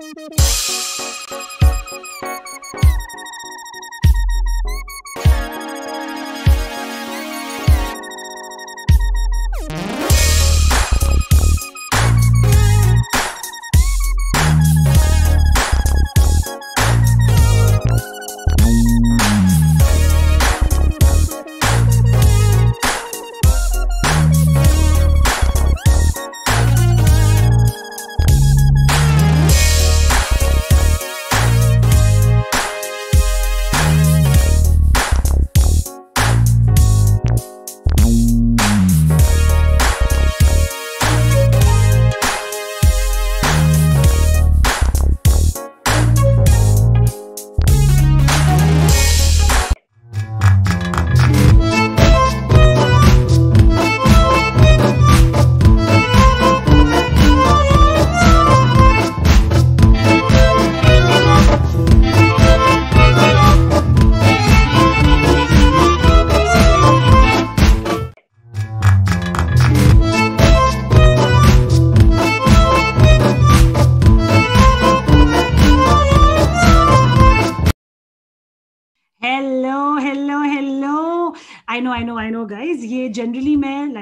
Thank you.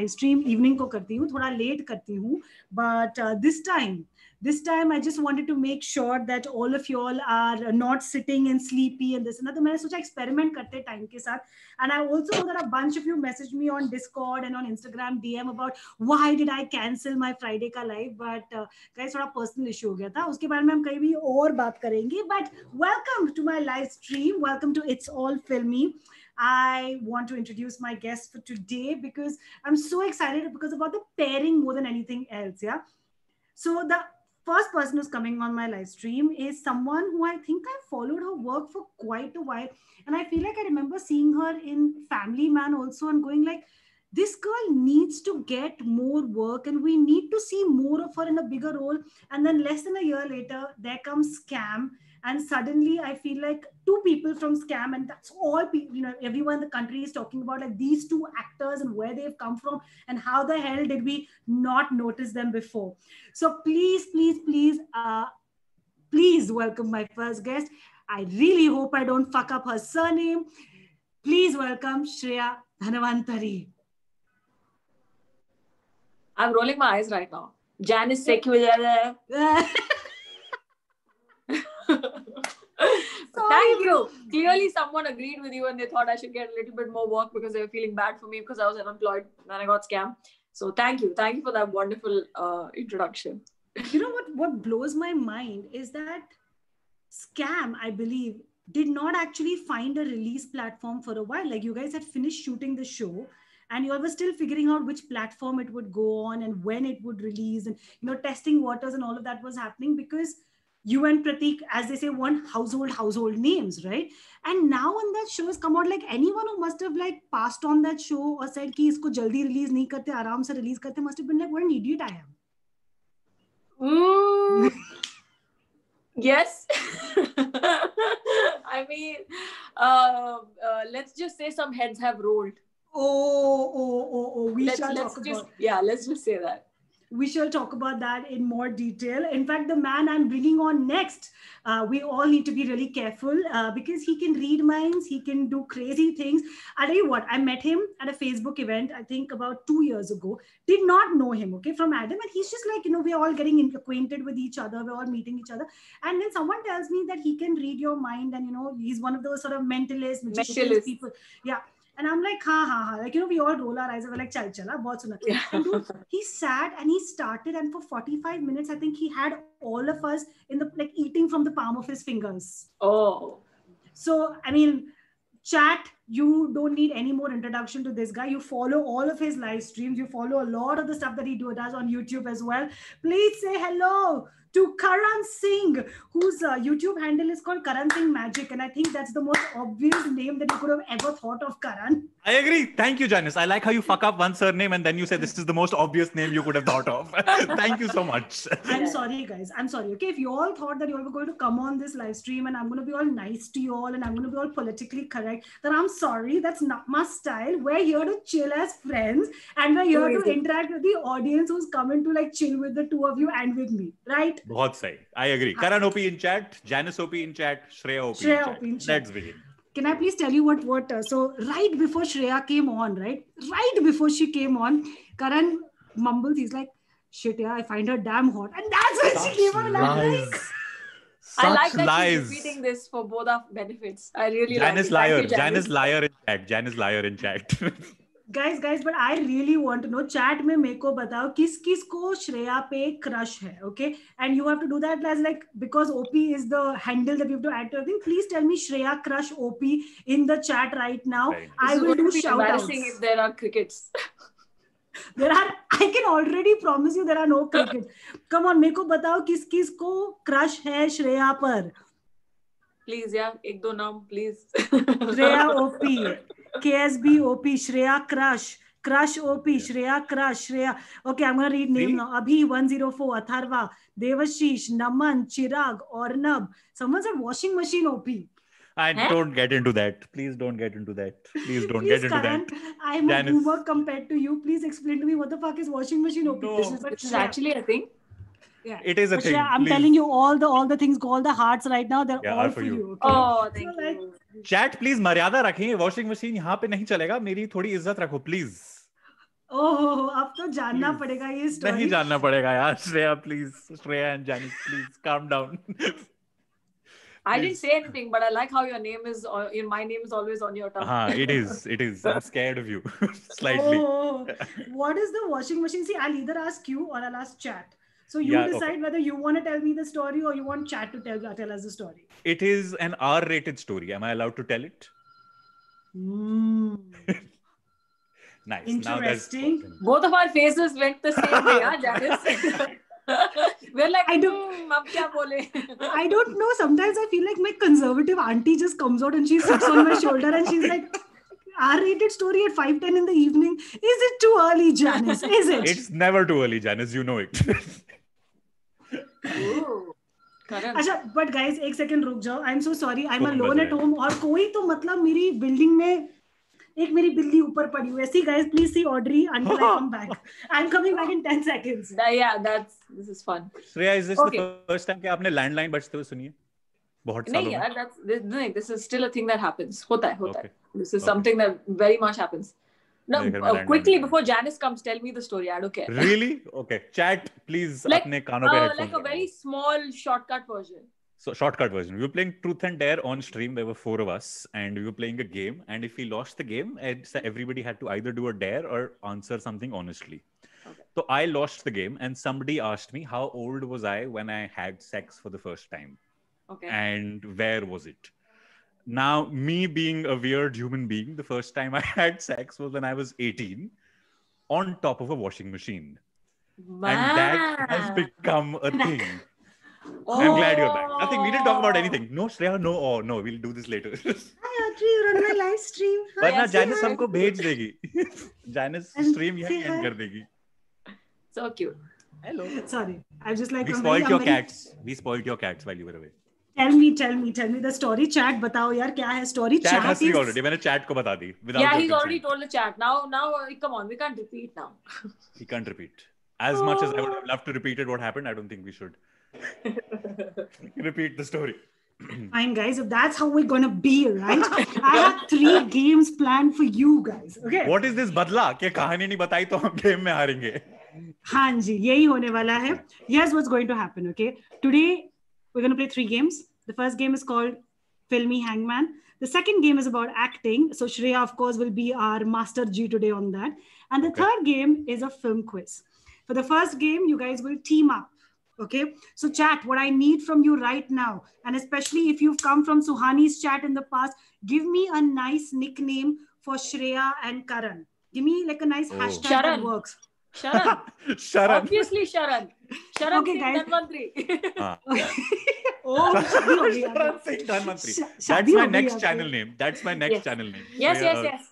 Live stream evening को करती हूँ थोड़ा लेट करती हूँ but this time this time i just wanted to make sure that all of you all are not sitting and sleepy and this and that तो मैंने सोचा experiment करते time के साथ and I also know that a bunch of you messaged me on Discord and on Instagram DM about why did I cancel my Friday का live but uh, guys थोड़ा personal issue हो गया था उसके बारे में हम कहीं भी और बात करेंगे but welcome to my live stream welcome to It's All Filmy I want to introduce my guest for today because I'm so excited because about the pairing more than anything else. Yeah. So the first person who's coming on my live stream is someone who I think I followed her work for quite a while. And I feel like I remember seeing her in Family Man also and going like, this girl needs to get more work and we need to see more of her in a bigger role. And then less than a year later, there comes Scam and suddenly i feel like two people from scam and that's all people you know everyone in the country is talking about like these two actors and where they've come from and how the hell did we not notice them before. So please please please uh please welcome my first guest. I really hope i don't fuck up her surname. Please welcome shreya dhanawanthary. I'm rolling my eyes right now. Janice Sequeira Thank you. Clearly, someone agreed with you and they thought I should get a little bit more work because they were feeling bad for me because I was unemployed and I got scammed. So thank you. Thank you for that wonderful uh, introduction. You know what? What blows my mind is that scam, I believe, did not actually find a release platform for a while. Like you guys had finished shooting the show and you were still figuring out which platform it would go on and when it would release and you know testing waters and all of that was happening because you and Pratik, as they say, one household household names, right? And now when that show has come out, like anyone who must have like passed on that show or said ki isko jaldi release nahi karte, aram se release karte, must have been like, what an idiot I am. Mm. yes. I mean, uh, uh, let's just say some heads have rolled. Oh, oh, oh, oh. We let's, shall let's talk just, about. Yeah, let's just say that we shall talk about that in more detail. In fact, the man I'm bringing on next, uh, we all need to be really careful uh, because he can read minds, he can do crazy things. i tell you what, I met him at a Facebook event, I think about two years ago. Did not know him, okay, from Adam. And he's just like, you know, we're all getting acquainted with each other, we're all meeting each other. And then someone tells me that he can read your mind and, you know, he's one of those sort of mentalists, Mentalist. people. Yeah. And I'm like, ha ha ha. Like, you know, we all roll our eyes and we're like, chal chala, bahut suna. Yeah. And dude, he sat and he started, and for 45 minutes, I think he had all of us in the like eating from the palm of his fingers. Oh. So, I mean, chat, you don't need any more introduction to this guy. You follow all of his live streams, you follow a lot of the stuff that he do, does on YouTube as well. Please say hello to Karan Singh, whose uh, YouTube handle is called Karan Singh Magic. And I think that's the most obvious name that you could have ever thought of, Karan. I agree. Thank you, Janice. I like how you fuck up one surname and then you say this is the most obvious name you could have thought of. Thank you so much. I'm sorry, guys. I'm sorry. Okay, if you all thought that you all were going to come on this live stream and I'm going to be all nice to you all and I'm going to be all politically correct, then I'm sorry, that's not my style. We're here to chill as friends and we're here Amazing. to interact with the audience who's coming to like chill with the two of you and with me, right? Bahut sahi. I agree. Karan OP in chat, Janice OP in chat, Shreya OP Shreya in chat. In chat. Let's begin can i please tell you what what uh, so right before shreya came on right right before she came on karan mumbles he's like shit yeah i find her damn hot and that's when that's she came on and i'm like I like Such that lies. she's repeating this for both our benefits. I really Janice like it. liar. Thank you, Janice liar in chat. Janice liar in chat. guys guys but i really want to know chat में मेरे को बताओ किस किस को श्रेया पे crush है okay and you have to do that as like because op is the handle that you have to add to everything please tell me shreya crush op in the chat right now Right. This i is will going do to be There are I can already promise you there are no cricket come on मेरे को बताओ किस किस को crush है श्रेया पर? Please यार एक दो नाम please Shreya OP K S B OP Shreya crush crush OP Shreya crush Shreya. Okay I am gonna read name now अभी 104 Atharva Devashish Naman Chirag Arnab someone said washing machine OP I Eh? don't get into that. Please don't get into that. Please don't please get into Karan that. I'm Janice. a boomer compared to you please explain to me what the fuck is washing machine OP No. this is, actually a thing. yeah. It is a But thing. Shreya, I'm Please. telling you all the all the things all the hearts right now they're Yeah, all for you, you. okay? Oh, thank So, like, you. Chat please मर्यादा रखें washing machine यहाँ पे नहीं चलेगा मेरी थोड़ी इज़्ज़त रखो प्लीज़ ओह अब तो जानना Please. पड़ेगा ये नहीं स्टोरी जानना पड़ेगा यार Shreya please Shreya and Janice please calm down I didn't say anything, but I like how your name is, uh, your, my name is always on your tongue. हाँ it is it is I'm scared of you slightly Oh, what is the washing machine? See, I'll either ask you or I'll ask chat. So you Yeah, okay. decide whether you want to tell me the story or you want chat to tell tell us the story. it is an R-rated story am I allowed to tell it Mm. nice now Interesting. Both of our faces went the same way, huh, Janice? We're like, I do- "Hmm, अब क्या बोले? I don't know. Sometimes I feel like my conservative auntie just comes out and she sits on my shoulder and she's like, R-rated story at 5:10 in the evening. Is it too early, Janice? Is it? it's never too early Janice you know it. अच्छा but guys एक second रुक जाओ I am so sorry I am alone at home और कोई तो मतलब मेरी building में एक मेरी बिल्ली ऊपर पड़ी हुई है see guys please see Audrey until I come back I am coming back in 10 seconds या that's this is fun Shreya is this the first time कि आपने लैंडलाइन बजते हुए सुनी है बहुत सालों नहीं यार दैट्स दिस नहीं this is still a thing that happens होता है होता है this is something that very much happens No, uh, quickly before Janice comes, tell me the story. I don't care. Really? Okay. Chat, please. Like, uh, like a very small shortcut version. So shortcut version. We were playing Truth and Dare on stream. There were four of us, and we were playing a game. And if we lost the game, eh, it's, everybody had to either do a dare or answer something honestly. Okay. So I lost the game, and somebody asked me how old was I when I had sex for the first time, Okay. and where was it? Now, me being a weird human being, the first time I had sex was when I was 18, on top of a washing machine, and that has become a thing. Oh. I'm glad you're back. Nothing. We didn't talk about anything. No, Shreya. No. Oh, no. We'll do this later. Hi Audrey you on my live stream वरना yes, Janice yes. हमको भेज देगी Janice And stream यहीं say and hi. कर देगी So cute. Hello sorry I just like we spoiled your cats we spoiled your cats while you were away tell me tell me tell me the story chat बताओ यार क्या है story chat has chat me already मैंने chat को बता दी without yeah, your he's already consent. told the chat. Now, now, uh, come on, we can't repeat now. he can't repeat as much as I would have loved to repeat it what happened I don't think we should repeat the story Fine, guys. If that's how we're gonna be, right? I have three games planned for you guys. Okay. what is this बदला कि कहानी नहीं बताई तो हम game में हारेंगे हाँ जी यही होने वाला है here's what's going to happen okay today we're going to play three games the first game is called filmy hangman the second game is about acting so shreya of course will be our master g today on that and the Okay. third game is a film quiz for the first game you guys will team up Okay. So chat, what I need from you right now, and especially if you've come from Suhani's chat in the past, give me a nice nickname for Shreya and Karan. Give me like a nice oh. hashtag Sharan. that works. Sharan. Sharan. Obviously Sharan. Sharan okay, Singh Dhanmantri. ah, oh, Sharan Singh Dhanmantri. Sh- That's my next channel name. That's my next yes. channel name. Yes, yes, yes.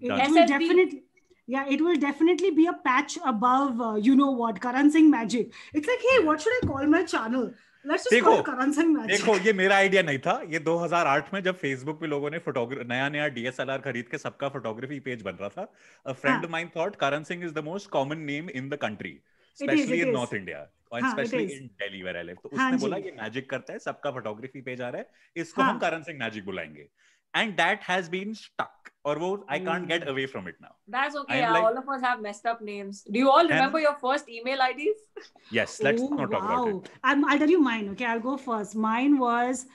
It will definitely yeah, it will definitely be a patch above, uh, you know what, Karan Singh Magic. It's like, hey, what should I call my channel? Let's just देखो, देखो ये मेरा idea नहीं था। ये 2008 में जब Facebook पे लोगों ने फोटोग्राफ नया नया डीएसएलआर खरीद के सबका फोटोग्राफी पेज बन रहा था a friend mine thought Karan Singh is the most common name in the country specially in north India और specially in Delhi where I live तो हाँ उसने बोला ये मैजिक करता है सबका फोटोग्राफी पेज आ रहा है इसको हाँ. हम करण सिंह मैजिक बुलाएँगे. And that has been stuck or wo, I can't get hmm. away from it now. That's okay. Yeah, like, all of us have messed up names. Do you all remember and, your first email IDs? Yes, let's Ooh, not talk wow. about it. Oh, I'm, I'll tell you mine. Okay, I'll go first. Mine was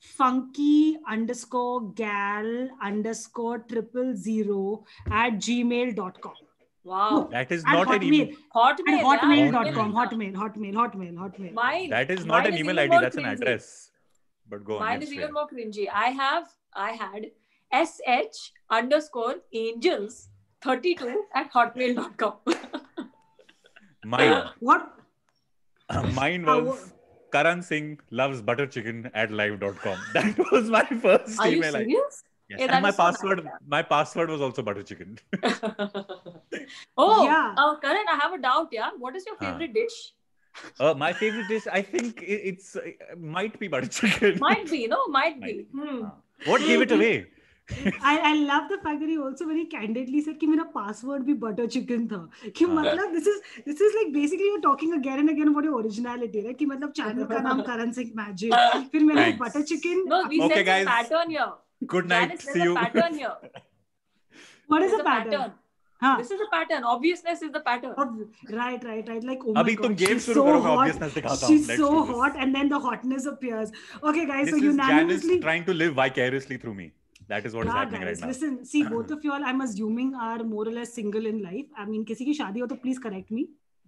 funky underscore gal underscore triple zero at gmail.com. Wow. That is not an email. Hotmail. Hotmail.com. Hotmail, hotmail, hotmail, hotmail. Mine. That is not an email ID. That's an address. But go on. Mine is even more cringy. I have, I had sh underscore angels 32 at hotmail.com. mine What? Mine was Karan Singh loves butter chicken at live.com. That was my first Are email. ID. serious? Yes. Yeah, and my is so password, nice. my password was also butter chicken. oh, Yeah. uh, Karan, I have a doubt. Yeah, what is your Huh. favorite dish? Uh, my favorite dish, I think i- it's uh, might be butter chicken. Might be, no, might be. Might Hmm. What gave it away? I, I love the fact that he also very candidly said कि मेरा password भी butter chicken था कि हाँ. मतलब this is this is like basically you're talking again and again about your originality right कि मतलब channel का नाम करण सिंह मैजिक फिर मैंने Thanks. butter chicken No, we Okay, said guys. a pattern here. Good night. Janice, See there's you. a pattern here. what is There's the pattern हाँ This is a pattern. Obviousness is the pattern. Ob- right right right like oh my अभी तुम god game she's शुरू so करो मैं hot obviousness दिखाता हूँ. she's Let's so do this. hot and then the hotness appears okay guys This so is Janice unanimously trying to live vicariously through me. that is what yeah, is happening guys, right now. Listen, see, both of y'all, I'm assuming, are more or less single in life. I mean, kisi ki shadi ho, to please correct me.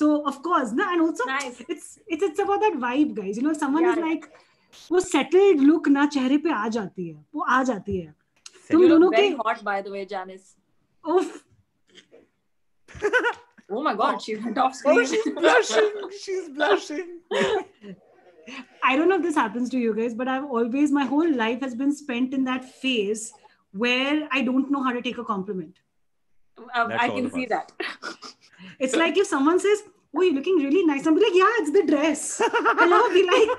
so of course na and also nice. it's it's it's about that vibe guys you know someone is Yeah. like वो settled look ना चेहरे पे आ जाती है वो आ जाती है तुम You दोनों look के very hot, by the way, Janice. उफ Oh my God, she went off Oh, screen. she's blushing. She's blushing. I don't know if this happens to you guys, but I've always, my whole life has been spent in that phase where I don't know how to take a compliment. Um, That's I all can of see us. that. It's like if someone says, Oh, you're looking really nice. I'm be like, Yeah, it's the dress. And I'll be like,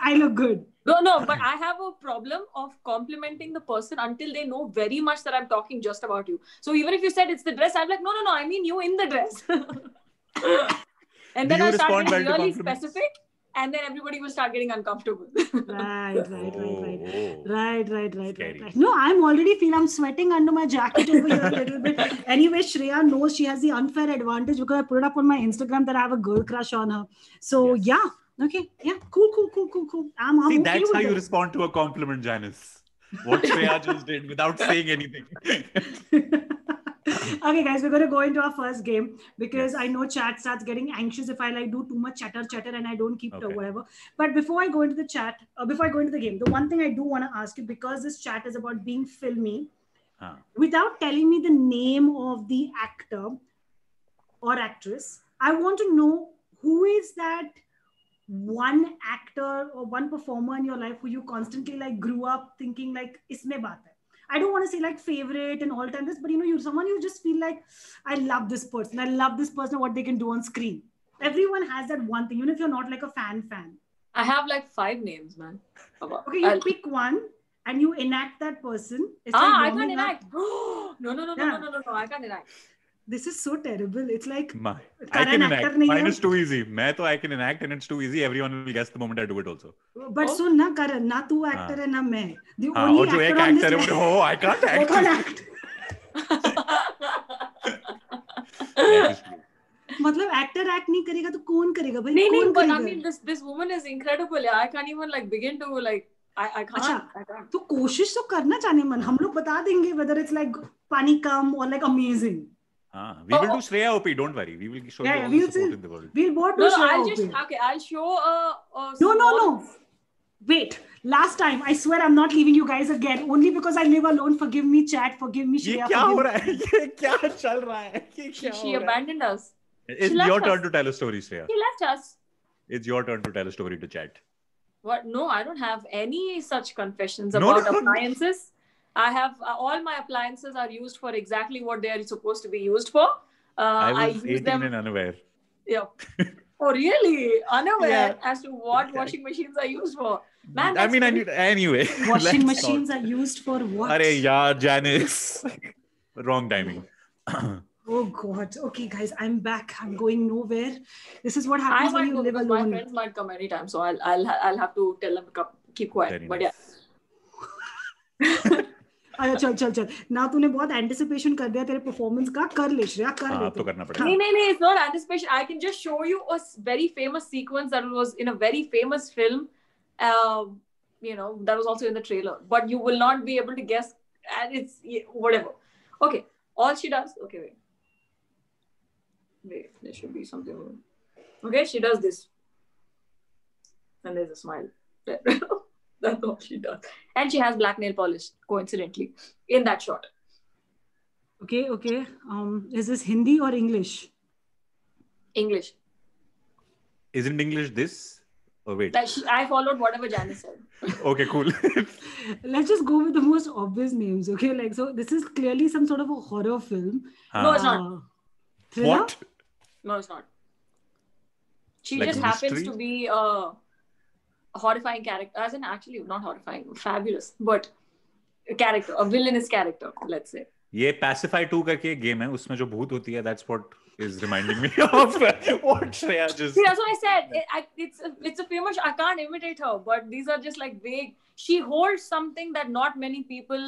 I look good. No, no, but I have a problem of complimenting the person until they know very much that I'm talking just about you. So even if you said it's the dress, I'm like, no, no, no, I mean you in the dress. and then I start respond getting well really specific, and then everybody will start getting uncomfortable. Right, right, right, right. Oh. Right, right, right, right, right. No, I'm already feel I'm sweating under my jacket over here a little bit. Anyway, Shreya knows she has the unfair advantage because I put it up on my Instagram that I have a girl crush on her. So Yes. yeah, okay, yeah, cool, cool, cool, cool, cool. I'm, I'm See, okay that's with how you it. respond to a compliment, Janice. What Shreya just did without saying anything. okay, guys, we're gonna go into our first game because Yes. I know chat starts getting anxious if I like do too much chatter, chatter, and I don't keep it or whatever. But before I go into the chat, uh, before I go into the game, the one thing I do want to ask you because this chat is about being filmy, Huh. without telling me the name of the actor or actress, I want to know who is that one actor or one performer in your life who you constantly like grew up thinking like isme baat hai. I don't want to say like favorite and all time this, but you know, you're someone you just feel like I love this person. I love this person, what they can do on screen. Everyone has that one thing, even if you're not like a fan fan. I have like five names, man. Okay, you I'll- pick one and you enact that person. It's ah, like I can't enact. no, no, no, no, Yeah. no, no, no, no, I can't enact. This is so terrible it's like I can act minus too easy मैं तो I can act and it's too easy everyone will guess the moment I do it also but सुन ना करण ना तू actor na main the the only actor, एक actor on this oh i can't act, can't act. मतलब actor act नहीं करेगा तो कौन करेगा भाई? नहीं नहीं but I mean this this woman is incredible I can't even like begin to like अच्छा तो कोशिश तो करना चाहिए मन। हम लोग बता देंगे वेदर इट्स लाइक पानी कम और like amazing Ah, we will Oh, do Shreya OP. Don't worry. We will show Yeah, you yeah, all we'll the support see. in the world. we'll both do No, no, Shreya I'll Open. just okay. I'll show a. a no no small- no wait last time I swear I'm not leaving you guys again only because I live alone forgive me chat forgive me ये Shreya क्या हो forgive रहा है? ये क्या चल रहा है? ये She, क्या she हो रहा है? abandoned us. It's she left your turn us. to tell a story, Shreya. She left us. It's your turn to tell a story to chat. What? No, I don't have any such confessions No, about no, no. appliances. I have uh, all my appliances are used for exactly what they are supposed to be used for. Uh, I I, was use 18 them. and unaware. Yeah. oh, really? Unaware Yeah. as to what Yeah. washing machines are used for. Man, I that's mean, I very- need anyway. washing let's machines are used for what Not. Arey yaar, Janice. Wrong timing. oh god okay guys I'm back I'm going nowhere this is what I happens when you live because my alone friends might come anytime, so I'll I'll I'll have to tell them to keep quiet. Very but nice. yeah, अच्छा चल चल चल ना तूने बहुत anticipation कर दिया तेरे परफॉर्मेंस का कर ले श्रेया कर हाँ, ले तो तू। करना पड़ेगा। no, it's not anticipation. I can just show you a s- very famous sequence that was in a very famous film. Um, you know, that was also in the trailer, but you will not be able to guess. And it's yeah, whatever. Okay, all she does. Okay, wait, wait. There should be something. Okay, she does this, and there's a smile. That's all she does, and she has black nail polish. Coincidentally, in that shot. okay okay um is this Hindi or English English. Isn't English this? Oh, wait. That she, I followed whatever Janice said. Okay, cool. let's just go with the most obvious names okay like so this is clearly some sort of a horror film No, it's not. Uh, thriller? What? No, it's not. She Like just happens to be a, a horrifying character. As in, actually, not horrifying, fabulous, but a character, a villainous character, let's say. ये Pacify 2 करके एक game है उसमें जो भूत होती है that's what is reminding me of what Shreya just See, that's what I said. It, I, it's a, it's a famous. I can't imitate her, but these are just like vague. She holds something that not many people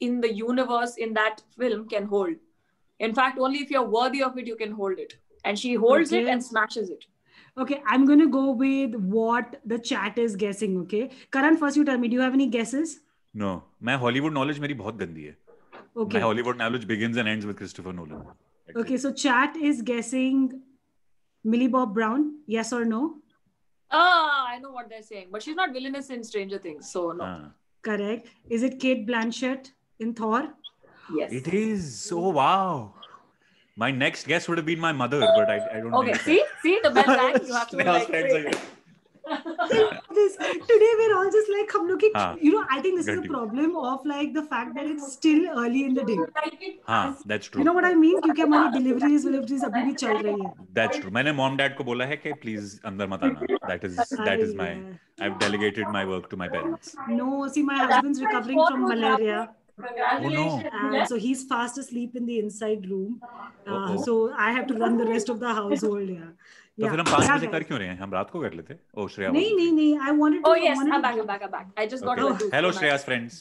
in the universe in that film can hold. In fact, only if you're worthy of it, you can hold it. And she holds it Okay. and smashes it. Okay, I'm going to go with what the chat is guessing. Okay, Karan, first you tell me, do you have any guesses? No, my Hollywood knowledge is very bad. Okay. My Hollywood knowledge begins and ends with Christopher Nolan. Okay, so chat is guessing Millie Bobby Brown. Yes or no? Ah, I know what they're saying, but she's not villainous in Stranger Things, so no. Ah. Correct. Is it Cate Blanchett in Thor? Yes. It is. Oh wow. My next guess would have been my mother, but I, I don't. Okay, think see, see the bell rang. You have to Shreya's like. friends are wait. here. this today we're all just like हम लोग की हाँ. you know I think this is a Continue. problem of like the fact that it's still early in the day हाँ, that's true. you know what I mean क्योंकि हमारी deliveries deliveries अभी भी चल रही है That's true. मैंने mom dad को बोला है कि please अंदर मत आना. That is that is my. I've delegated my work to my parents. no see my husband's recovering from malaria Congratulations. and so he's fast asleep in the inside room uh, Uh-oh. so I have to run the rest of the household yeah तो yeah फिर हम पाँच Yeah, बजे guys. कर क्यों रहे हैं? हम रात को कर लेते. Oh, Shreya. नहीं was नहीं नहीं I wanted to Oh I yes, wanted I'm to- back. I'm back. I'm back. I just got Okay. to Hello, Shreya's friends.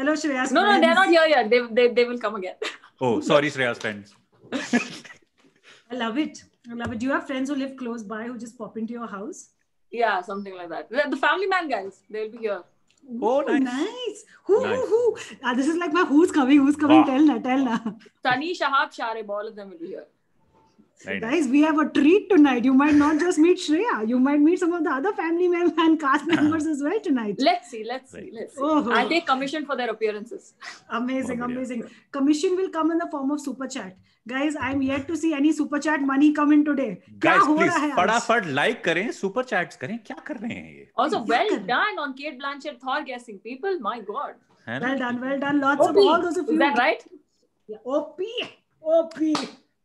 hello Shreya No, no, they're not here yet. They, they, they will come again. Oh, sorry, Shreya's friends. I love it I love it do you have friends who live close by who just pop into your house Yeah, something like that. The, the Family Man guys, they'll be here. Oh, Ooh, nice. nice. Who, Nice. who, who? Ah, this is like my who's coming, who's coming. Wow. Tell na, tell na. Sunny, Shahab, Share, all of them will be here. Guys, we have a treat tonight. You might not just meet Shreya, you might meet some of the other family members and cast members as well tonight. Let's see, let's see, let's see. Oh. I take commission for their appearances. Amazing, amazing. Commission will come in the form of super chat. Guys, I'm yet to see any super chat money come in today. Guys, please, like karein, super chats karein. Kya kar rahe hai ye? Also, well done on Cate Blanchett Thor guessing. People, my God. Well done, well done. Lots of all those of you. Right? Yeah. OP. OP.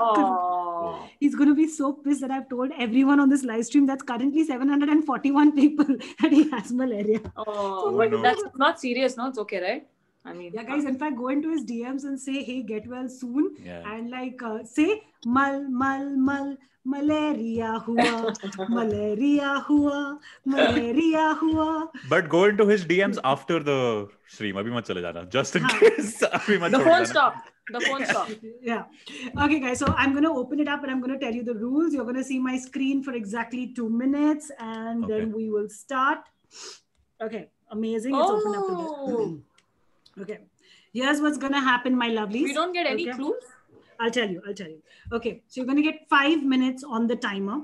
Oh. He's going to be so pissed that I've told everyone on this live stream that's currently 741 people that he has malaria. Oh, so, but no. that's not serious, no? It's okay, right? I mean, yeah, uh, guys. In fact, go into his DMs and say, "Hey, get well soon," yeah. and like uh, say, "Mal, mal, mal, malaria hua, malaria hua, malaria hua." But go into his DMs after the stream. Abhi mat chale jana, just in case. The phone stop. The phone stop. Yeah. Okay, guys. So I'm gonna open it up and I'm gonna tell you the rules. You're gonna see my screen for exactly two minutes, and then we will start. Okay. Amazing. It's open up to Oh. this. Okay. Here's what's gonna happen, my lovelies. We don't get any Okay. clues. I'll tell you. I'll tell you. Okay, so you're going to get five minutes on the timer.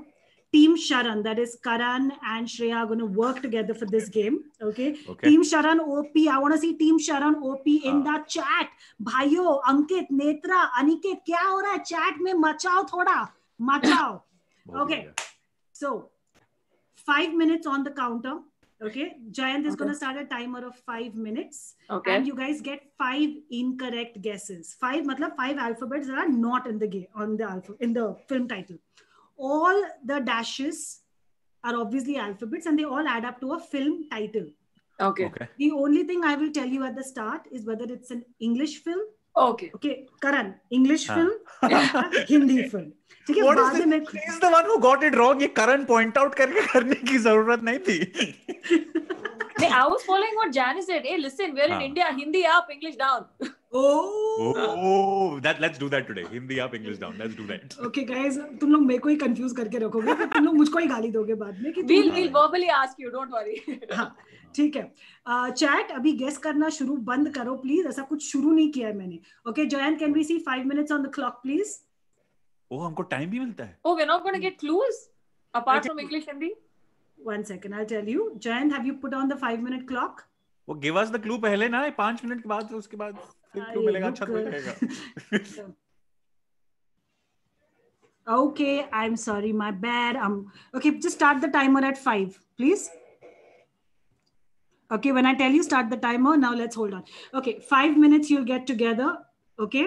Team Sharan, that is Karan and Shreya, are going to work together for this game. Okay. okay. Team Sharan OP. I want to see Team Sharan OP in ah. the chat. Bhayo, Ankit, Netra, Aniket, kya ho raha? Chat mein machao thoda. Machao. okay. So, five minutes on the counter. Okay. Jayant is okay. going to start a timer of five minutes. Okay. And you guys get five incorrect guesses. Five, matlab, five alphabets that are not in the game, on the alpha, in the film title all the dashes are obviously alphabets and they all add up to a film title Okay. Okay. the only thing i will tell you at the start is whether it's an english film Okay. okay karan english हाँ. film hindi film ठीक है What is बाद में this? मैं- He's the one who got it wrong. ये current point out करके करने की जरूरत नहीं थी. Hey, I was following what Janice said. Hey, listen, we're in हाँ. India. Hindi up, English down. Oh Oh, that let's do that today. Hindi up, English down. Let's do that. Okay guys तुम लोग मेरे को ही confuse करके रखोगे फिर तुम लोग मुझको ही गाली दोगे बाद में कि We'll we'll verbally ask you. Don't worry. हाँ ठीक है चैट अभी गेस करना शुरू बंद करो प्लीज़ ऐसा कुछ शुरू नहीं किया है मैंने okay Jayant can we see five minutes on the clock please Oh, हमको time भी मिलता है. Oh, we're not going to get clues apart Okay. from English Hindi. One second I tell you Jayant have you put on the five minute clock वो give us the clue पहले ना पाँच minute के बाद उसके बाद फिर clue अरे, मिलेगा अच्छा तो रुक। रहेगा. okay i'm sorry my bad um okay just start the timer at five please okay when i tell you start the timer now let's hold on okay five minutes you'll get together okay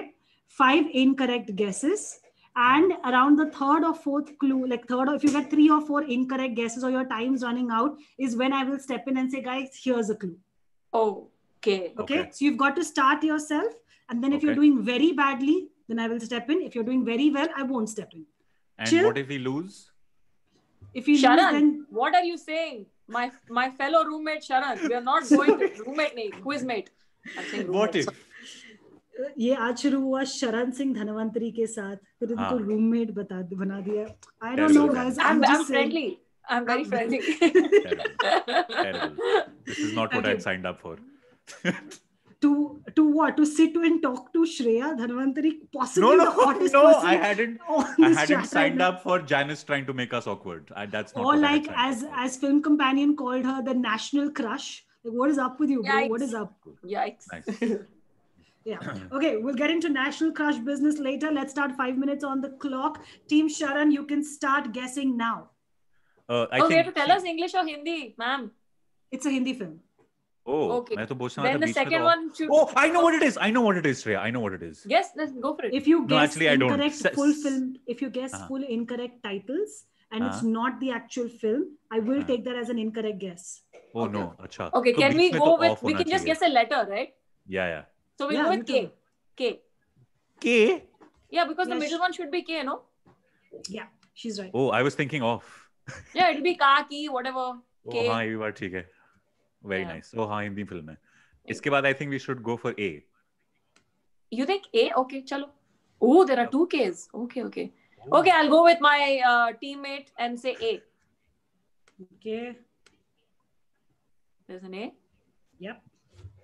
five incorrect guesses and around the third or fourth clue like third or if you get three or four incorrect guesses or your time's running out is when i will step in and say guys here's a clue Okay. okay, Okay. so you've got to start yourself and then if you're Okay. doing very badly then i will step in if you're doing very well i won't step in And Chill. what if we lose? if you lose Sharan, then what are you saying? My my fellow roommate Sharan, we are not going to roommate nahi, quiz mate. I'm saying What roommate. if? ये आज शुरू हुआ शरण सिंह धनवंतरी के साथ फिर इनको हाँ। Roommate बता बना दिया I don't no Terrible. Guys I'm, I'm I'm just saying friendly. I'm very I'm- friendly. Terrible. Terrible. This is not what Okay. I'd signed up for. to to what to sit and talk to Shreya Dhanawanthary possibly No, no, the hottest no. person I hadn't. on I hadn't chat right signed up for Janice trying to make us awkward. I, that's not. or what I like as for. as film companion called her the national crush like what is up with you bro what Yikes. is up Yikes. Nice. yeah okay we'll get into national crush business later let's start five minutes on the clock team sharan you can start guessing now Uh, I oh, we think. have to tell us English or Hindi, ma'am. it's a hindi film Oh, Okay. मैं तो पूछना था Then the बीच में second तो- one should. Oh, I know what it is. I know what it is, Shreya. I know what it is. Yes, let's go for it. if you No, guess actually, I don't. incorrect Se- full s- film if you guess Uh-huh. full incorrect titles and it's Uh-huh. not the actual film i will Uh-huh. take that as an incorrect guess Oh Okay. no, अच्छा. Okay, तो can beach we में go तो with? off We होना can just चाहिए. guess a letter, right? Yeah, yeah. So we'll Yeah, go you with K. can. K. K. Yeah, because the Yes. middle one should be K, no? yeah she's right Oh, I was thinking off. Yeah, it'll be Ka, Ki, whatever. Oh, K. हाँ ये बात ठीक है. Very nice so हाँ Hindi film है इसके बाद I think we should go for a you think a okay चलो ओह there are two case okay okay okay I will go with my teammate and say a okay there an a yup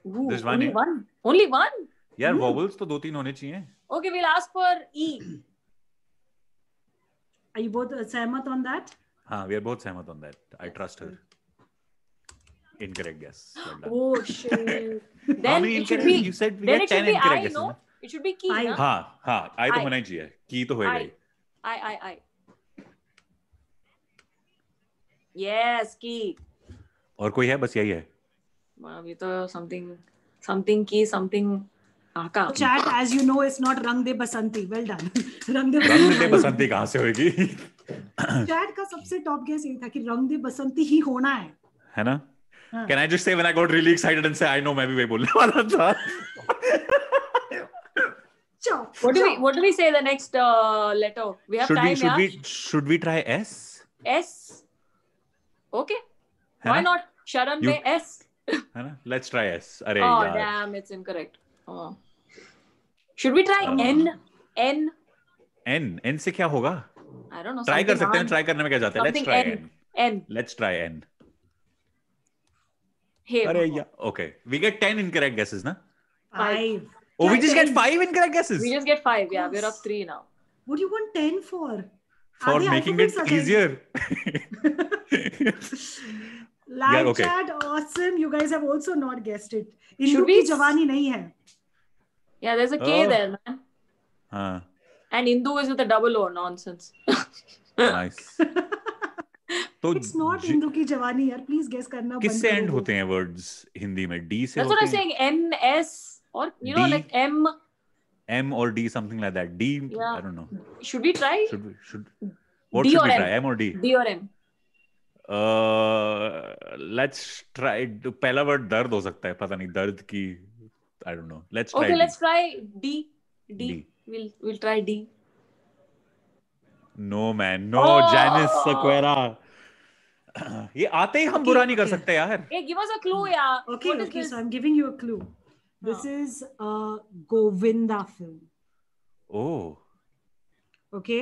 There's one only A. one. Only one. यार hmm. vowels तो दो तीन होने चाहिए. Okay, we'll ask for E. Are you both सहमत on that? हाँ, we are both सहमत on that. I trust her. Incorrect guess. Well. Oh shit. How then many it should be. You said we Then it should be I, guesses. no? ना? It should be Ki, I. na? हाँ, हाँ, I तो I. होना ही चाहिए. की तो होएगा I. He. I, I, I. Yes, Ki. और कोई है बस यही है. अभी तो something, something Ki, something Aka. chat as you know it's not rang de basanti well done rang de रंग दे बसंती कहाँ से होएगी? chat का सबसे टॉप गेस यही था कि रंग दे बसंती ही होना है है ना? हाँ. Can I just say when I got really excited and say I know मैं भी वही बोलने वाला था. Chop, What do we chop. What do we say the next uh, letter? We have should time, we should yeah. we should we try S? S. Okay. है Why ना? not? Sharan You- में S. है ना? Let's try S. अरे Oh यार. damn! It's incorrect. Oh. Should we try Uh, N? N. N N से क्या होगा? I don't know. Try कर something सकते हैं. hard. Try करने में क्या जाता है? Let's Something try N. N. N. Let's try N. Hey. Yeah. Okay. We get 10 incorrect guesses, na? Five. Oh, we just 10. get five incorrect guesses. We just get five. Yeah, we're up three now. What do you want 10 for? For making it easier. Live yeah, okay. chat, awesome. You guys have also not guessed it. In Should we? Jawani nahi hai. Yeah, there's a K oh. there, man. Uh. And Hindu is with a double O. Nonsense. nice. तो it's not Indu की जवानी यार please guess करना किस से and होते हैं words Hindi में? डी से होते हैं? सेइंग एन एस और you know like M M और D something like that D I don't know should we try should we should what should we try M और डी डी और M D? Let's try uh, पहला word दर्द हो सकता है पता नहीं दर्द की I don't know let's try okay let's try D D will will try D no man no Janice सक्वेरा ये आते ही हम बुरा नहीं कर सकते यार। ए गिव अस अ क्लू यार. Okay okay so I am giving you a clue this is a Govinda film oh okay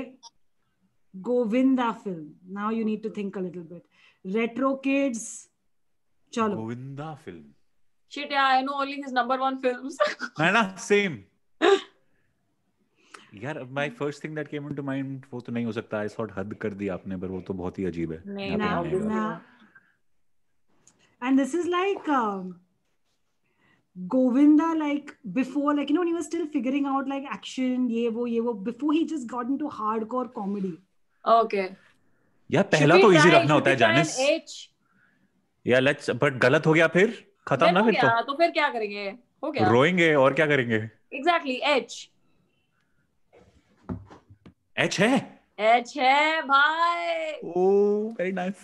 Govinda film now you need to think a little bit retro kids चलो Govinda film shit I know only his number 1 films है ना? Same यार my first thing that came in mind वो तो नहीं हो सकता। I thought हद कर दी आपने पर वो तो बहुत ही अजीब है। And this is like Govinda like before like you know he was still figuring out like action ये वो ये वो before he just got into hardcore comedy okay यार पहला तो इजी रखना होता है जानिस या लेट्स बट गलत हो गया फिर? खत्म ना फिर तो। तो फिर क्या करेंगे? हो गया। रोएँगे और क्या करेंगे? एग्जैक्टली एच एच है H है भाई. ओ वेरी नाइस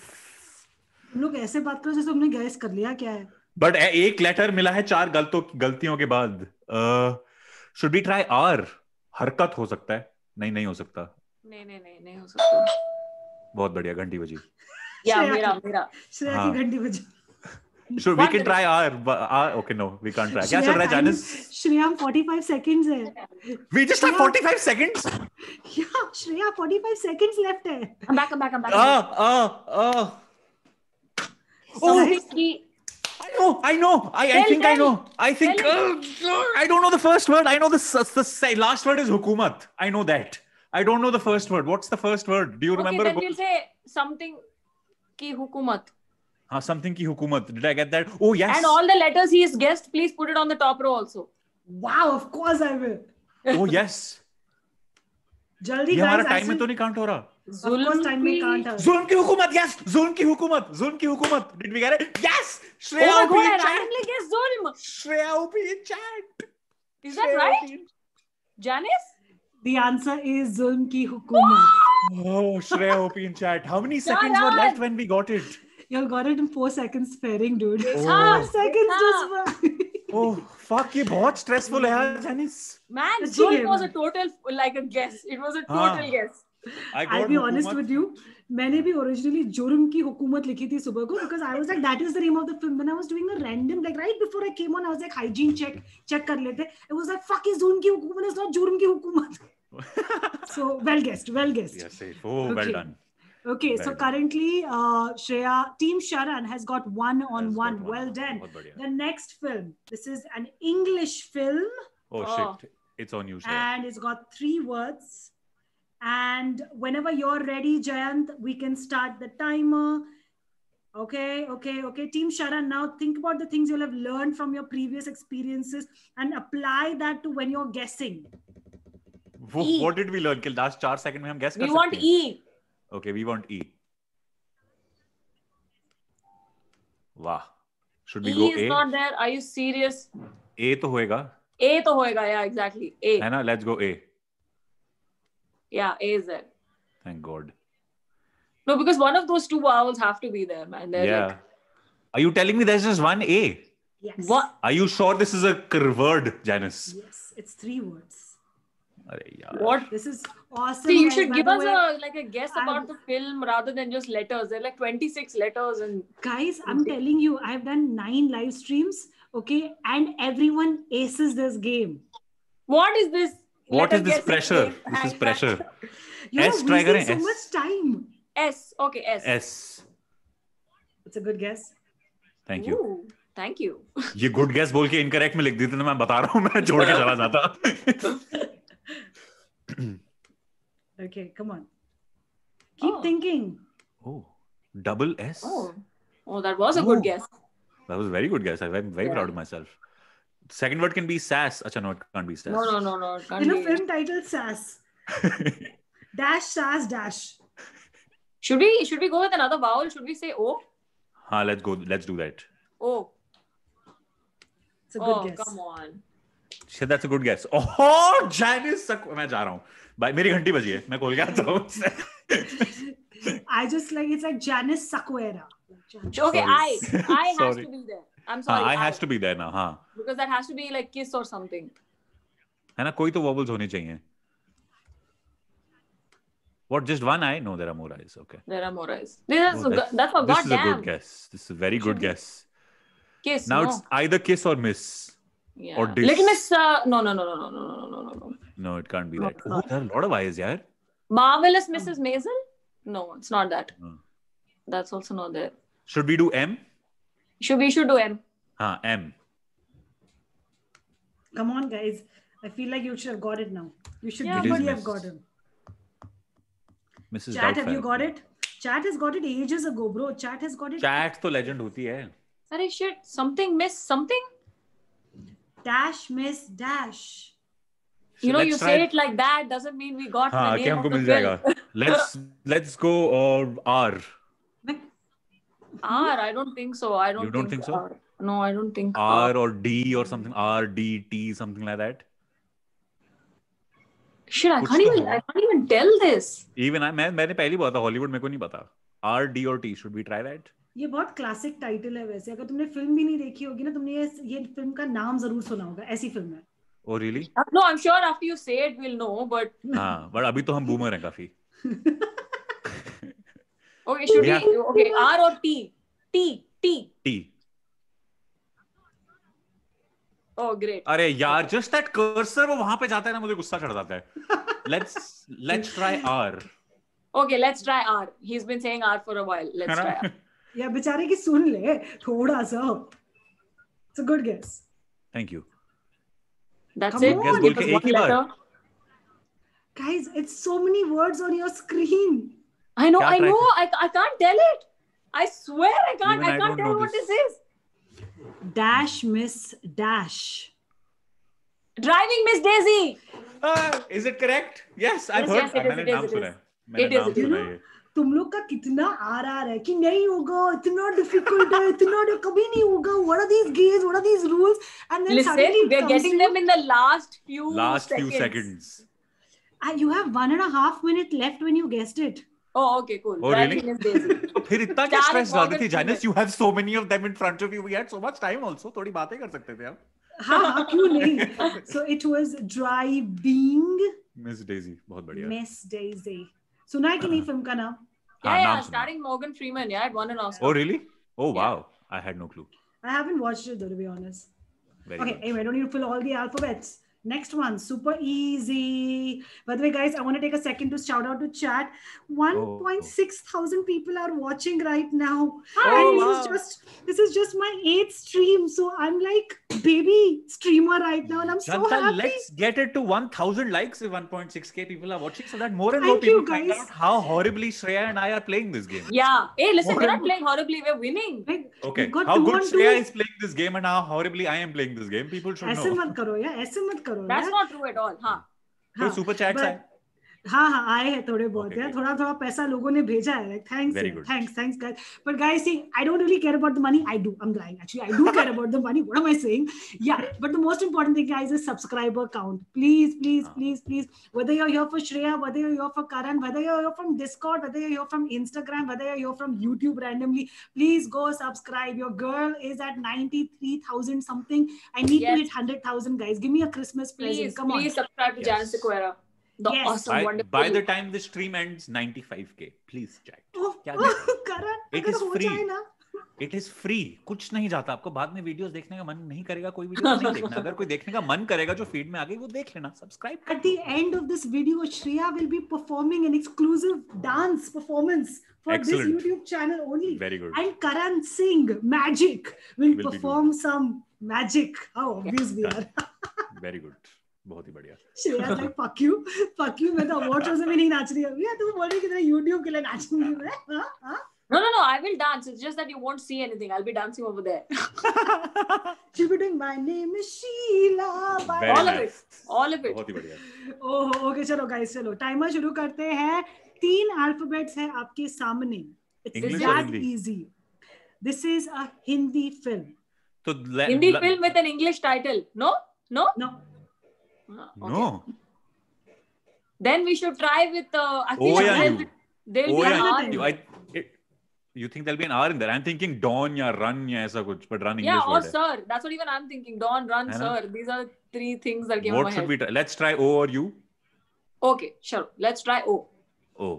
तुम लोग ऐसे बात करो जैसे तुमने गैस कर लिया क्या है बट एक लेटर मिला है चार गलतों गलतियों के बाद शुड बी ट्राई आर हरकत हो सकता है नहीं नहीं हो सकता नहीं नहीं नहीं नहीं हो सकता. बहुत बढ़िया घंटी बजी या मेरा मेरा. श्रेया हाँ. की घंटी बजी should we One can minute. Try R R okay no we can't try क्या चल श्रेया रहा है जानिस श्रेया 45 seconds है we just have Yeah. 45 seconds Yeah, Shreya, 45 seconds left there. I'm back, I'm back, I'm back. Ah, ah, ah. Oh, I know, I know. I, I think. I know. I think uh, I don't know the first word. I know the, the last word is hukumat. I know that. I don't know the first word. What's the first word? Do you okay, remember? Then you'll say something ki hukumat. Uh, something ki hukumat. Did I get that? Oh, yes. And all the letters he has guessed, please put it on the top row also. Wow, of course I will. oh, yes. जल्दी ये हमारा time में तो नहीं count हो रहा course time में can't have. जुल्म की हुकूमत यस जुल्म की हुकूमत जुल्म की हुकूमत did we get it yes Oh Shreya OP in chat guessed Zulm. Shreya OP in chat Is that right? Janice? The answer is Zulm ki hukumat. Oh, Shreya OP in chat. How many seconds were left when we got it? You got it in four seconds pairing, dude. Oh. Four seconds हाँ. just oh fuck ye ओह fuck ये बहुत stressful है यार it was a total like a guess. It was a total ah. guess guess I be honest with you. मैंने भी originally जुर्म की हुकूमत लिखी थी सुबह को because I was like that is the name of the film when I was doing a random like right before I came on I was like hygiene check check कर लेते it was like fuck is जुर्म की हुकूमत is not जुर्म की हुकूमत so well guessed well guessed. Yeah safe. Oh okay. well done. Okay, so currently, uh, Shreya, Team Sharan has got one on yes, one. Well done. The next film, this is an English film. Oh, oh. shit. It's on you, Shreya. And it's got three words. And whenever you're ready, Jayant, we can start the timer. Okay, okay, okay. Team Sharan, now think about the things you'll have learned from your previous experiences and apply that to when you're guessing. E. What did we learn? Last 4 second, we have guessed. We want E. Okay, we want E. Wow. Should we e go is A? not there. Are you serious? A to hoega. A to hoega. Yeah, exactly. A. Hai? Let's go A. Yeah, A is there. Thank God. No, because one of those two vowels have to be there, man. They're yeah. Like... Are you telling me there's just one A? Yes. What? Are you sure this is a word, Janice? Yes, it's three words. Arey yaar. What? This is awesome. See, you guys. should give us way, a like a guess I'm- about the film rather than just letters. There are like 26 letters and guys. I'm telling you, I've done nine live streams. Okay, and everyone aces this game. what is this? What is this pressure? This is pressure. You're S try so S. much time. S. Okay, S. S. It's a good guess. Thank you. Ooh, thank you. ये good guess बोल के incorrect में लिख दी थी तो मैं बता रहा हूँ मैं छोड़ के चला जाता Okay, come on. Keep Oh. thinking. oh double S Oh, oh, that was a good guess. that was a very good guess I'm very Yeah. proud of myself second word can be sass acha no it can't be sass No, no, no, no. it Can't In a film titled Sass. Dash, Sass, Dash. Should we should we go with another vowel? Should we say O? हाँ let's go let's do that O. It's a good Oh, guess. come on. Shit, that's a good guess. Oh, Janice, Sak- मैं जा रहा हूँ. भाई मेरी घंटी बजी है. मैं खोल के आता हूँ. I just like it's like Janice Sakuera. Janice- Okay, I Sorry. I has Sorry. to be there. I'm हाँ, sorry. I has to be there now. हाँ. because that has to be like kiss or something. है ना कोई तो वॉबल्स होने चाहिए. What? Just one eye? No, there are more eyes. Okay. There are more eyes. That's, Oh, a, that's- that's a This is a good guess. This is a very good guess. kiss. Now no. it's either kiss or miss. Yeah. Or dish. Uh, no, no, no, no, no, no, no, no, no, no. It can't be that. Oh, there are a lot of eyes, yeah. Marvelous Mrs. Hmm. Maisel? No, it's not that. That's also not there. Should we do M? Should we should do M? Huh, M. Come on, guys. I feel like you should have got it now. You should yeah, really have got it. Mrs. Chat, Doubtfire. have you got it? Chat has got it ages ago, bro. Chat has got it. Chat to legend hoti hai. Sorry, shit. Something missed. Something Dash, miss, dash. You know, Let's you try- say it like that doesn't mean we got हाँ, the कि name हमको of the mill film. जाएगा. Let's let's go uh, R. R, I don't think so. I don't. You don't think so? R. No, I don't think R or D or something. R D T something like that. Shit, I कुछ can't तो even. होगा। I can't even tell this. Even I मैं मैंने पहली बात Hollywood मेरे को नहीं पता. R D or T should we try that? ये बहुत क्लासिक टाइटल है वैसे। अगर तुमने फ़िल्म भी नहीं देखी होगी ना तुमने ये ये फ़िल्म का नाम ज़रूर सुना होगा ऐसी फ़िल्म है। ओ really no I am sure after you say it will know but हाँ बट अभी तो हम बूमर हैं काफ़ी। Okay should be okay R और T T T T oh great अरे यार जस्ट दैट कर्सर वो वहाँ पे जाता है ना मुझे गुस्सा चढ़ जाता है। Let's let's try R okay let's try R he has been saying R for a while let's try या बेचारे की सुन ले थोड़ा सा। It's a good guess thank you that's it guess बोल के एक ही बार। Guys it's so many words on your screen I know I know I can't tell it I swear I can't I can't tell what this dash miss dash driving Miss Daisy is it correct yes I heard मैंने नाम सुना है। मैंने नाम तुम लोग का कितना आर आर है कि नहीं होगा इतना डिफ़िकल्ट है इतना कभी नहीं होगा। What are these games what are these rules and then suddenly we are getting them in the last few last few seconds and you have 1 and a half minute left when you guessed it oh okay cool Oh, that oh, तो फिर इतना क्या stress डाल दी थी? Janice you have so many of them in front of you we had so much time also थोड़ी बातें कर सकते थे आप। हाँ क्यों नहीं? So it was driving Miss Daisy बहुत बढ़िया। Miss Daisy Sunai ki nahi uh-huh. film ka naam? Yeah, yeah, starring Morgan Freeman. Yeah, it won an Oscar. Oh really? Oh wow, I had no clue. I haven't watched it though, to be honest. Very okay, anyway, I don't need to fill all the alphabets. Next one, super easy. By the way, guys, I want to take a second to shout out to chat. 1.6 thousand people are watching right now. Hi. and Oh, this wow. is just this is just my eighth stream. So I'm like baby streamer right now, and I'm so Janta, happy. let's get it to 1000 likes if 1.6k people are watching so that more and Thank more people you, find guys. out how horribly Shreya and I are playing this game. Yeah. Hey, listen, More we're and not playing horribly. We're winning. Like, Okay. we've got How two good on Shreya two. is playing this game and how horribly I am playing this game. People should ऐसे know. मत करो यार ऐसे मत करो करो that's not true at all हाँ। Super chats आए? हाँ हाँ आए हैं थोड़े बहुत यार थोड़ा थोड़ा पैसा लोगों ने भेजा है like thanks thanks thanks guys but guys see I don't really care about the money I do I am lying actually I do care about the money what am I saying या but the most important thing guys is subscriber count please please please please whether you're here for Shreya whether you're here for Karan whether you're here from Discord whether you're here from Instagram whether you're here from YouTube randomly please go subscribe your girl is at 93000 something i need yes. to hit 100000 guys give me a christmas please, present come please on please subscribe to yes. jan sequera the yes. awesome by, wonderful by the time the stream ends 95k please chat. Oh, karan it is free. It is free कुछ नहीं जाता। आपको बाद में videos देखने का मन नहीं करेगा कोई वीडियो तो नहीं देखना। अगर कोई देखने का मन करेगा जो फ़ीड में आ गई वो देख लेना। सब्सक्राइब कर at end of this video Shreya will be performing an exclusive dance performance for this YouTube channel only very good and Karan Singh magic will perform some magic how obvious very good बहुत ही बढ़िया fuck you, fuck you. मैं तो award shows में नहीं नाच रही हूँ यार बोल रही कि तेरा YouTube के लिए नाचूँगी मैं हाँ हाँ No, no, no. I will dance. It's just that you won't see anything. I'll be dancing over there. she'll be doing my name is Sheila by Very All of it. All of it. बहुत ही बढ़िया oh okay चलो guys चलो timer शुरू करते हैं तीन alphabets हैं आपके सामने it's English or that Hindi? Easy this is a Hindi film तो Hindi film with an English title. No? No? No Ah, okay. no Then we should try with. Uh, I O think या there'll U? be- there'll O be an या R in you it. I it, you think there'll be an R in there I'm thinking Dawn या Run या ऐसा कुछ but Run Yeah, English or word है sir. That's what even I'm thinking. Don, run, है ना? sir. These are three things that came what in my should head. we try let's try O or U Okay, sure. Let's try O. O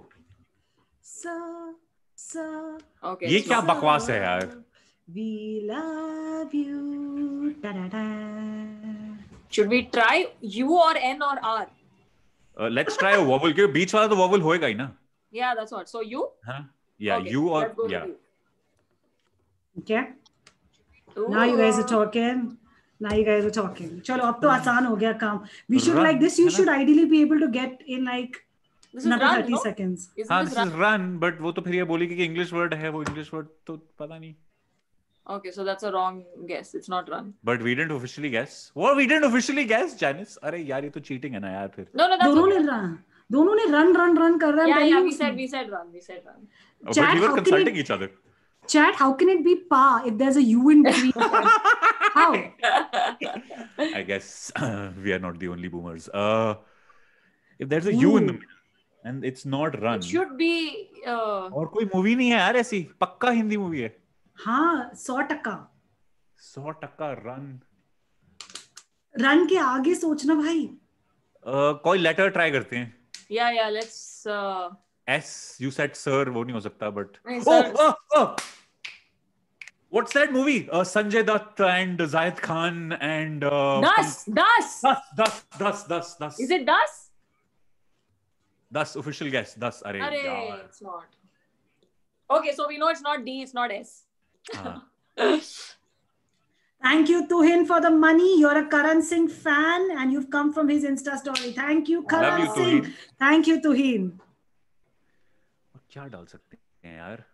सा सा Okay. ये it's क्या not- बकवास है यार we love you टा टा टा Should we try U or N or R? uh, let's try a vowel क्योंकि बीच वाला तो vowel होएगा ही ना Yeah, that's what. So U? है ना yeah Okay, U or yeah. Okay Ooh. now you guys are talking now you guys are talking चलो अब तो आसान हो गया काम we should Run, like this you should ideally be able to get in like This is another run, 30 no? seconds Isn't हाँ this this run? is run but वो तो फिर ये बोलेगी कि इंग्लिश वर्ड है वो इंग्लिश वर्ड तो पता नहीं Okay, so that's a wrong guess. It's not run. but we didn't officially guess what we didn't officially guess Janice अरे यार ये तो cheating है ना यार फिर No, no, that's दोनों ने okay. रन दोनों ने रन रन रन कर रहे हैं Yeah, I'm yeah, telling we you. said, we said run. We said run. but Chat, we were how can consulting you- each other chat how can it be pa if there's a u in between how I guess we are not the only boomers uh if there's a U in the Ooh. middle and it's not run It should be. Uh, और कोई movie नहीं है यार ऐसी पक्का Hindi movie है हाँ सौ टक्का सौ टक्का रन रन के आगे सोचना भाई uh, कोई लेटर ट्राई करते हैं yeah. Let's. Uh, S you said sir वो नहीं हो सकता but oh, oh, oh. what's that movie uh, Sanjay Dutt and Zayed Khan and uh, Das, Das. Das Das Das Das Is it Das? Das official guess Das अरे Arre, it's not. Okay, so we know it's not D, it's not S. हाँ. Thank you Tuhin for the money. You're a Karan Singh fan and you've come from his Insta story. Thank you, Karan Love you, Singh. Tuhin. Thank you, Tuhin. क्या डाल सकते हैं यार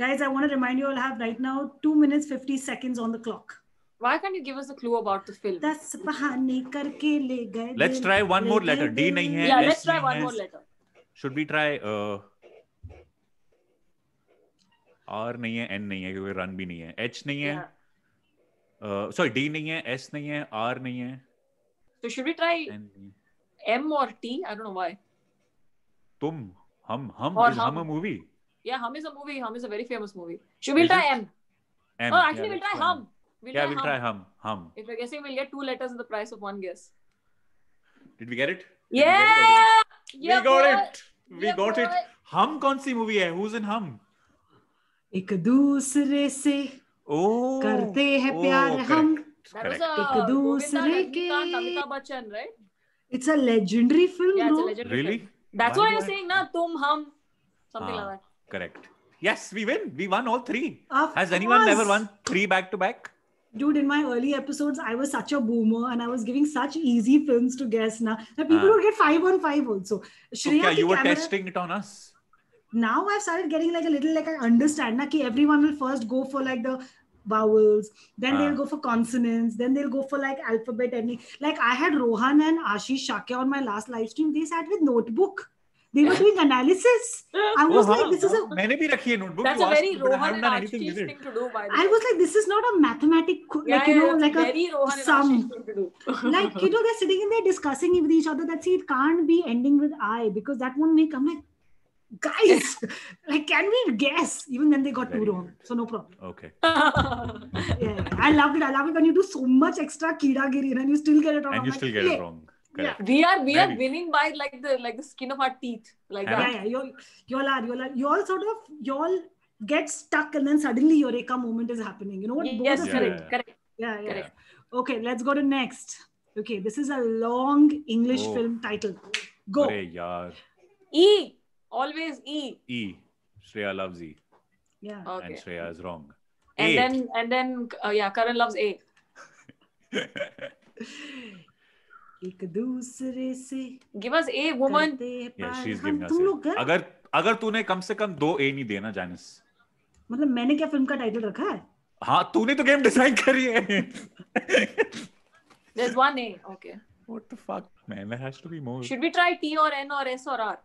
Guys, I want to remind you all have right now two minutes, 50 seconds on the clock. Why can't you give us a clue about the film? दस बहाने करके ले गए Let's दिल, try one ले more गए letter. D दिल। नहीं है yeah, S let's try नहीं one है. more letter. should we try uh, R नहीं है एन नहीं है क्योंकि रन भी नहीं है। एच नहीं है सॉरी डी uh, नहीं है एस नहीं है आर नहीं है तो शुड वी ट्राई एम और T I don't know why तुम हम Hum is Hum. A movie या Hum is a movie Hum is a very famous movie should we try M M oh actually we try Hum we will try Hum Hum if I guessing will get two letters in the price of one guess did we get it या we got it we got it Hum कौन सी movie है? Who is in हम एक दूसरे से oh, करते हैं प्यार oh, हम correct, एक दूसरे के Bachchan right it's a legendary film bro really that's why I am saying ना तुम हम something like correct yes we win we won all three has anyone never won three back to back dude in my early episodes i was such a boomer and i was giving such easy films to guess now that people uh, would get five on five also Shreya okay, you were camera, testing it on us now I've started getting like a little like I understand na, ki everyone will first go for like the vowels, then Ah. they'll go for consonants, then they'll go for like alphabet ending. Like I had Rohan and Ashish Shakya on my last live stream. They sat with notebook They were doing analysis. I Oh, was हाँ, like, this is a. मैंने भी रखी है notebook. That's You a asked very me, but I Rohan haven't and done anything Ashish with it. thing to do, by the I way. was like, this is not a mathematic, yeah, like you yeah, know, it's like a very Rohan and sum. Ashish thing to do. like you know they're sitting in there discussing with each other that see it can't be ending with i because that won't make i'm like guys, like, can we guess? Even then, they got Very two wrong. So, no problem. Okay. yeah, I love it. I love it when you do so much extra kiragiri and you still get it wrong. And you still like, get it wrong. Yeah. We are we are winning by like the like the skin of our teeth. Like yeah, yeah. You you all are you all are you all sort of you all get stuck and then suddenly your eka moment is happening. You know what? Yes, yeah, correct, yeah. correct. Yeah, yeah. Correct. Okay, let's go to next. Okay, this is a long English oh. film title. Go. Yaar. E Always E. E. Shreya loves E. Yeah. Okay. And Shreya is wrong. And a. then and then uh, yeah, Karan loves A. एक दूसरे से give us ए woman या she is giving us अगर अगर तूने कम से कम दो ए नहीं देना जानिस मतलब मैंने क्या फ़िल्म का टाइटल रखा है हाँ तूने तो गेम डिज़ाइन करी है there is one A okay what the fuck man there has to be more should we try T और एन और एस और R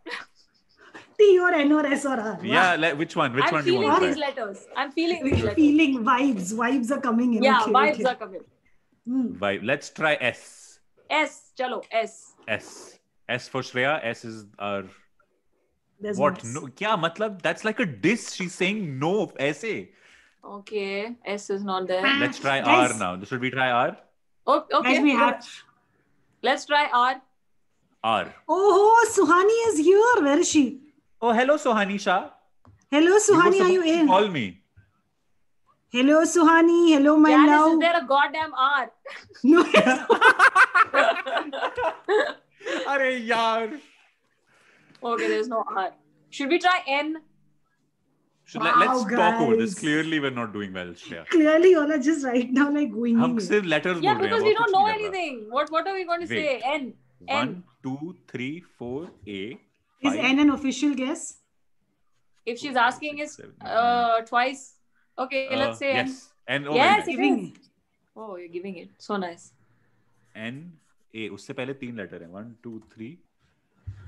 Shakti or S or R? Yeah, like, which one? Which I'm one do you want? I'm feeling these letters. I'm feeling these letters. Feeling vibes. Vibes are coming in. Yeah, okay, vibes okay. are coming. Mm. Vibe. Let's try S. S. Chalo. S. S. S for Shreya. S is our. There's what? No. Kya matlab? That's like a diss. She's saying no. S. Okay. S is not there. Let's try S. R now. Should we try R? Oh, okay. Yes, we have. Let's try R. R. Oh, Suhani is here. Where is she? Oh, hello, Suhani Hello, Suhani, you are you in? Call me. Hello, Suhani. Hello, my Janice, love. is there a goddamn R? no. Arey yaar. Okay, there's no R. Should we try N? Should, wow, let, us talk over this. Clearly, we're not doing well, Shreya. Clearly, you all are just right now like going. हम सिर्फ letters Yeah, because we don't know anything. What What are we going to Wait. say? N. N. One, two, three, four, A. is five, N an official guess If she's four, asking six, is seven, eight, uh twice. Okay, nine. let's Uh, say N. yes. N. Oh, Yes, very nice. it giving is. Oh, you're giving it. So nice. N A उससे पहले तीन letter हैं one two three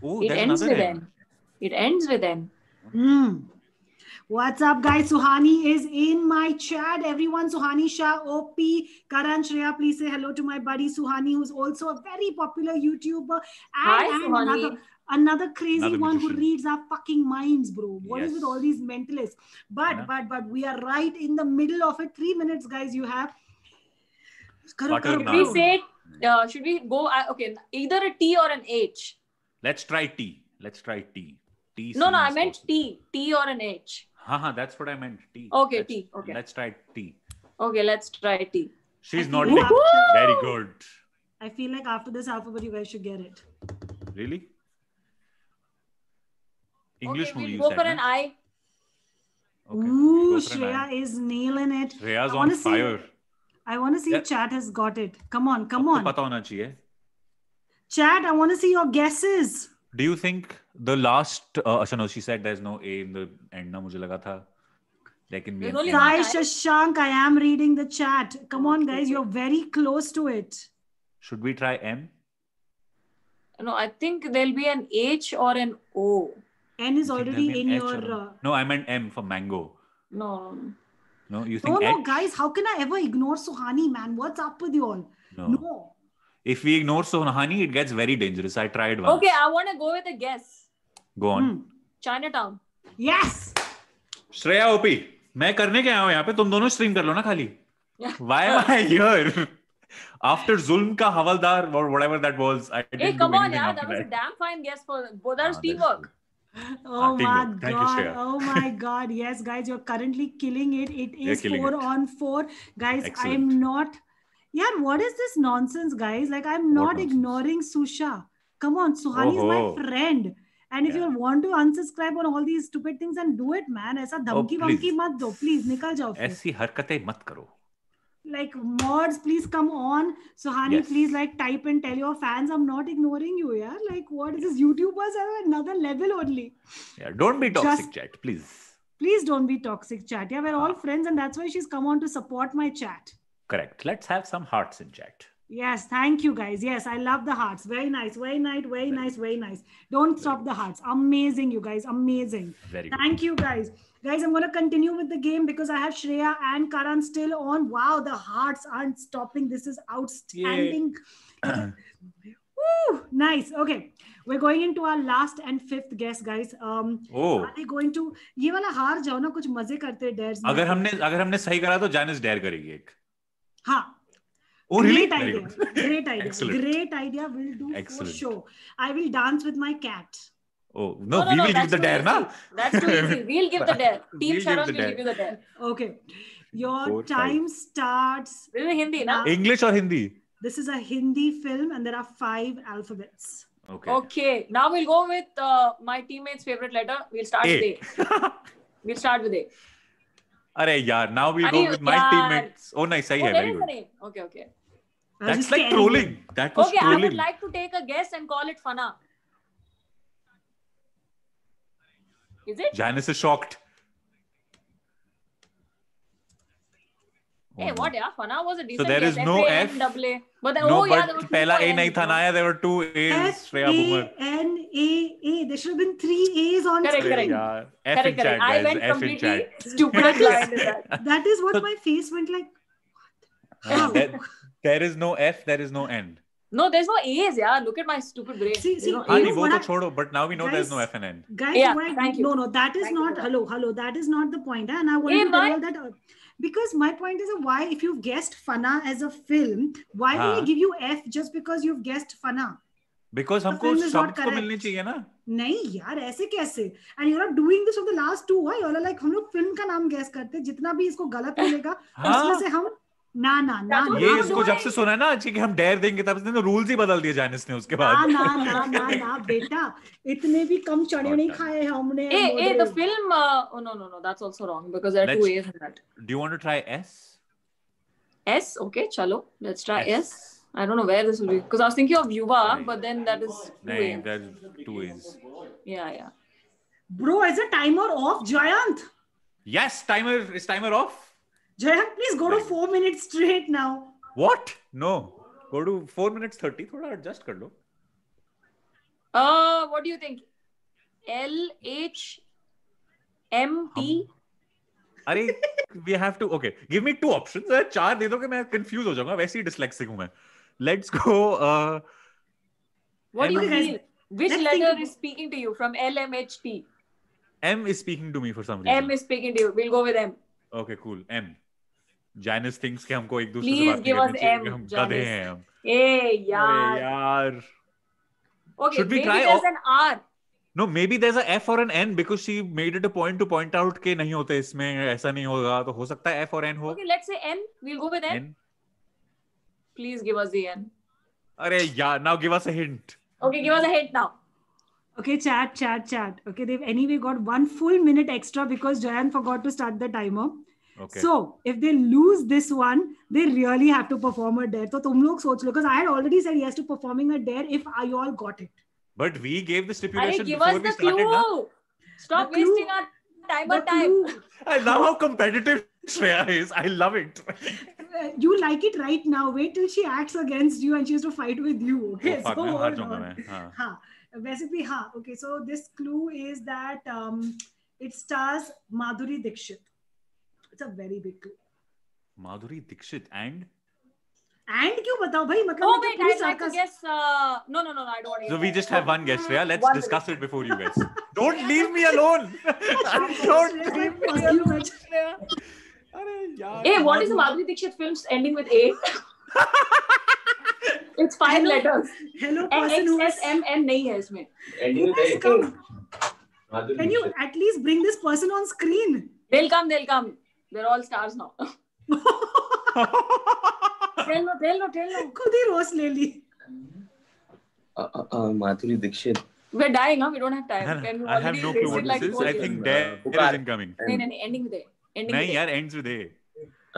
Oh, It there's ends another with N. N. It ends with N. Hmm. What's up, guys? Suhani is in my chat. Everyone, Suhani Shah, OP, Karan Shreya, please say hello to my buddy Suhani, who's also a very popular YouTuber. And, Hi, and Suhani. another, another crazy Another one who reads our fucking minds, bro. What is Yes. with all these mentalists? But, Yeah. but, but, we are right in the middle of it. Three minutes, guys, you have. Karo, Butter karo. Should we say, uh, should we go, uh, okay, either a T or an H? Let's try T. Let's try T. T. No, no, I meant possible. T. T or an H. Haha, that's what I meant. T. Okay, Let's- T, okay. Let's try T. Okay, let's try T. She's not after- very good. I feel like after this alphabet, you guys should get it. Really? English okay, movie. we'll you go said, for na? an I. Okay. Ooh, Go for an Shreya I. is nailing it. Shreya's I on wanna see- fire. I want to see Yeah. if chat has got it. Come on, come आपको on. पता होना चाहिए. Chat, I want to see your guesses. Do you think the last? Uh, अच्छा, no, she said there's no A in the end. ना मुझे लगा था. There can be There's an only N. one. Sai I- Shashank, I am reading the chat. Come on, Okay, guys, okay. you're very close to it. Should we try M? No, I think there'll be an H or an O. N is already in H your. or- Uh, No, I meant M for mango. No, no, No, you no, think no, H? guys, how can I ever ignore Suhani, man? What's up with you all? No. No. If we ignore Sohani, it gets very dangerous. I tried no. once. Okay, I want to go with a guess. Go on. Hmm. Chinatown. Yes. Shreya OP मैं करने क्या आया हूँ यहाँ पे तुम दोनों stream कर लो ना खाली am I here after जुल्म का हवलदार or whatever that was I didn't Hey, do come on, yeah, after that was a that. damn fine guess for both. That Ah, teamwork. good. Oh my teamwork. Thank you, god. Shreya. oh my god. Yes, guys, you're currently killing it. It You're is killing four it. on four. Guys, Excellent. I'm not. Yeah, what is this nonsense, guys? Like, I'm What not nonsense? ignoring Susha. Come on, Suhani is Oho. my friend. And if Yeah. you want to unsubscribe on all these stupid things, and do it, man. ऐसा धमकी Oh, please. वमकी मत दो, please निकल जाओ फिर. ऐसी हरकतें मत करो Like mods, please come on. Suhani, Yes. please like type and tell your fans I'm not ignoring you. Yeah, like what is this? YouTubers are another level only. yeah don't be toxic Just- chat please Please don't be toxic, chat. Yeah, we're all Ah. friends, and that's why she's come on to support my chat. correct let's have some hearts in chat Yes, thank you guys. Yes, I love the hearts. Very nice, very nice, very nice, very nice. Don't stop the hearts. Amazing, you guys. Amazing. Very good. Thank you, guys. Guys, I'm going to continue with the game because I have Shreya and Karan still on. Wow, the hearts aren't stopping. This is outstanding. Woo, nice. Okay, we're going into our last and fifth guess, guys. Um, Oh, are they going to? ये वाला हार जाओ ना कुछ मजे करते हैं dares में. अगर हमने अगर हमने सही करा तो जैनिस डेयर करेगी एक हाँ Oh, really? Great Very idea. good. Great idea. Excellent. Great idea. Will do Excellent. for sure. I will dance with my cat. Oh, no, we will give the too dare, easy. na? That's too easy. We'll give the dare. We'll Team give Sharan will give you the dare. Okay. Your Four, five. time starts. This is Hindi, na? English or Hindi? This is a Hindi film and there are five alphabets. Okay. Okay. Now we'll go with uh, my teammate's favorite letter. We'll start A. with A. We'll start with A. अरे यार now we go with my teammates oh nice सही है very good okay okay that's like trolling that was trolling okay I would like to take a guess and call it Fanaa is it Janice is shocked Hey, oh, what yeah? Fanaa was a decent. So there is no F. F double A. But then, no, oh, but yeah, there was पहला A नहीं था ना यार. There were two A's. F Shreya Boomer. N A A. There should have been three A's on correct, screen. Correct, yeah. F correct, in chat, guys. I went F completely in chat. stupid blind. That. that is what my face went like. What? Uh, there, there is no F. There is no N. No, there's no A's, yeah. Look at my stupid brain. See, see, no A's, what I, chodo, but now we know guys, there's no F and N. Guys, yeah, what I, thank you. no, no, that is thank not, hello, hello, that is not the point. Eh? And I want hey, to tell you that uh, because my point is why if you've guessed Fanaa as a film why do I give you f just because you've guessed Fanaa? Because हमको शब्द को मिलने चाहिए ना। नहीं यार ऐसे कैसे? And you are doing this for the last two why you are like हम लोग फिल्म का नाम No, करते हैं जितना भी इसको गलत मिलेगा हाँ? उसमें से ना ना ना ये ना, इसको जब से सुना है ना आज कि हम डेयर देंगे तब से रूल्स ही बदल दिए जानिस ने उसके बाद ना ना ना ना ना बेटा इतने भी कम चने नहीं खाए हैं हमने a a the film no no no that's also wrong because there are two ways in that do you want to try S S okay चलो let's try S I don't know where this will be because I was thinking of Yuva, right. but then that is two Nahin, ways. That's two ways. Yeah, yeah. Bro, is a timer off, Jayant? Yes, timer is timer off. Jayant please go to four minutes straight now What? No. Go to four minutes thirty. थोड़ा adjust कर लो. Uh, what do you think? L H M T. अरे we have to okay. Give me two options. अरे चार दे दोगे मैं confuse हो जाऊँगा. वैसे ही dyslexic हूँ मैं. Let's go. Uh, What do you M- feel? Which Let's letter think- is speaking to you from L M H T? M is speaking to me for some reason. M is speaking to you. We'll go with M. Okay, cool. M. Janice things के हमको एक दूसरे से बात नहीं करनी चाहिए हम गधे हैं हम। ए यार। Okay should we try there N R no maybe there is a F और N N because she made it a point to point out के नहीं होते इसमें ऐसा नहीं होगा तो हो सकता है एफ़ और एन हो। Okay let's say N we will go with N please give us the N अरे यार now give us a hint okay give us a hint now Okay, chat, chat, chat. Okay, they've anyway got one full minute extra because Jayan forgot to start the timer. Okay. So if they lose this one, they really have to perform a dare. So tum log soch lo, because I had already said yes to performing a dare if I all got it. But we gave the stipulation Arre, give before us the we started. Clue. Stop the wasting clue. our time the on clue. time. I love how competitive Shreya is. I love it. you like it right now. Wait till she acts against you and she has to fight with you. Oh, okay, oh, so hold on. Haan. Basically, ha. Okay, so this clue is that um, it stars Madhuri Dixit. It's a very big clue. Madhuri Dixit and And क्यों बताओ भाई मतलब Oh मैं wait, I'd like to guess. Uh, no, no, no, no, I don't want so we just have one guess, Shreya. Let's One discuss minute. it before you guess. Don't leave me alone. Don't leave me alone. bitch." Shreya. अरे यार. Hey, what is the Madhuri Dixit films ending with A? it's five Hello. letters. Hello, person who is. S M N नहीं है इसमें. Who has come? Can you at least bring this person on screen? They'll come, they'll come. They're all stars now. tell no, tell no, tell no. खुद ही roast ले ली Uh, uh, uh, Madhuri Dixit. We're dying, huh? We don't have time. Can we I have no clue what like this is. I think Uh, Dare is incoming. नहीं, नहीं, नहीं, ending with A. Ending नहीं A. यार ends with A.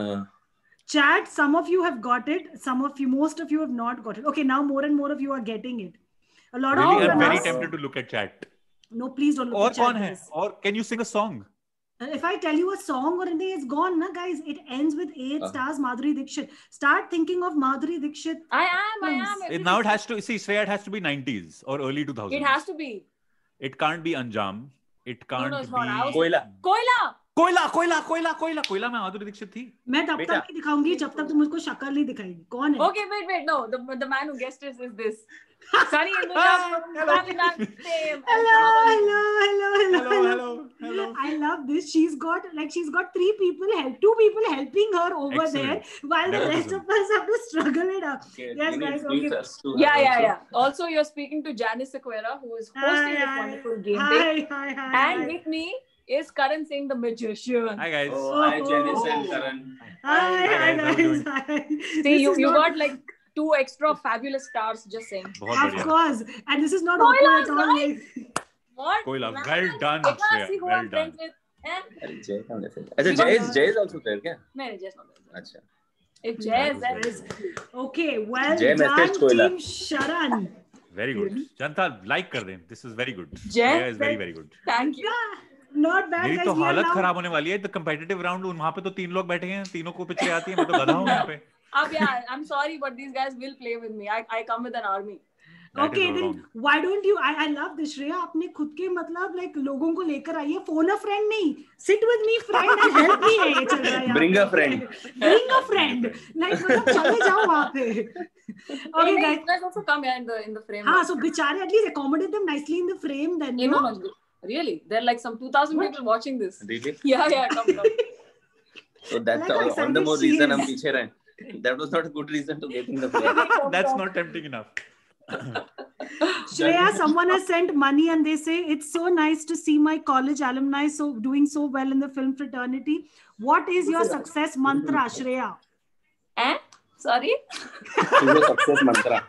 Uh, chat some of you have got it some of you most of you have not got it okay now more and more of you are getting it a lot Really, of you I'm are very tempted to look at chat. no please don't look और at chat कौन है? guys. और can you sing a song? Uh, If I tell you a song or anything, it's gone, na guys. It ends with eight Uh-huh. stars. Madhuri Dixit. Start thinking of Madhuri Dixit. I am, I am. Yes. It, now it has to see Shreya. It has to be 90s or early 2000s. It has to be. It can't be Anjam. It can't no. I be. कोयला Koila! कोयला कोयला कोयला कोयला कोयला में माधुरी दीक्षित थी मैं तब। तक नहीं दिखाऊँगी जब तक तुम मुझको शक्ल नहीं दिखाएगी कौन है Okay, wait, wait. No, the, the man who guessed this is this. Sunny Induyam ah, from Hello. Tamil Nadu. Same. hello hello hello hello hello hello hello I love this. She's got like she's got three people help, two people helping her over Excellent. there, while the rest Nepotism. of us have to struggle it up. Okay, Yes, guys, okay. us Yeah, yeah, also. yeah. Also, you're speaking to Janice Sequeira, who is hosting this Hi, wonderful game day. Hi, hi, hi. And hi. with me is Karan Singh, the magician. hi guys Oh, hi, Oh. Janice and oh. Karan. Hi, hi, Hi, guys, how you guys. Hi. See, This you, you not- got like two extra fabulous stars, just saying. Of course, and this is not Koila awkward at all. like- What? Man, well done Shreya well done. Eh? का message अच्छा You Jay got- Jay is also क्या No, no, just not that. अच्छा If Jay is there, Okay, well Jay done, message Koila. Team Sharan. very good जनता like कर दें this is very good Jay, is very very good thank you. Not bad, मेरी तो हालत खराब होने वाली है द कंपेटिटिव राउंड वहाँ पे तो तीन लोग बैठे हैं तीनों को पिछले आती है मैं तो गधा हूँ यहाँ पे Up, yeah, I'm sorry, but these guys will play with me. I, I come with an army. That is Okay, wrong. then why don't you? I I love this Shreya. आपने खुद के मतलब like लोगों को लेकर आई है. Phone a friend नहीं. Sit with me, friend, and help me है ये चल रहा है यहाँ Bring पे. a friend. Bring a friend. Like मतलब चले जाओ वहाँ पे. Okay, Hey, guys. you guys also come here in the in the frame. हाँ, so बेचारे at least accommodate them nicely in the frame then. you You know, know? no, really, there are like some 2,000 What? people watching this. Really? Yeah, yeah, come, come. So that's Like how all, all the excited more she reason is. हम पीछे रहे. That was not a good reason to get in the play. that's not tempting enough Shreya, someone has sent money and they say it's so nice to see my college alumni so doing so well in the film fraternity. What is your success mantra, Shreya? Eh? Sorry? She's a success mantra.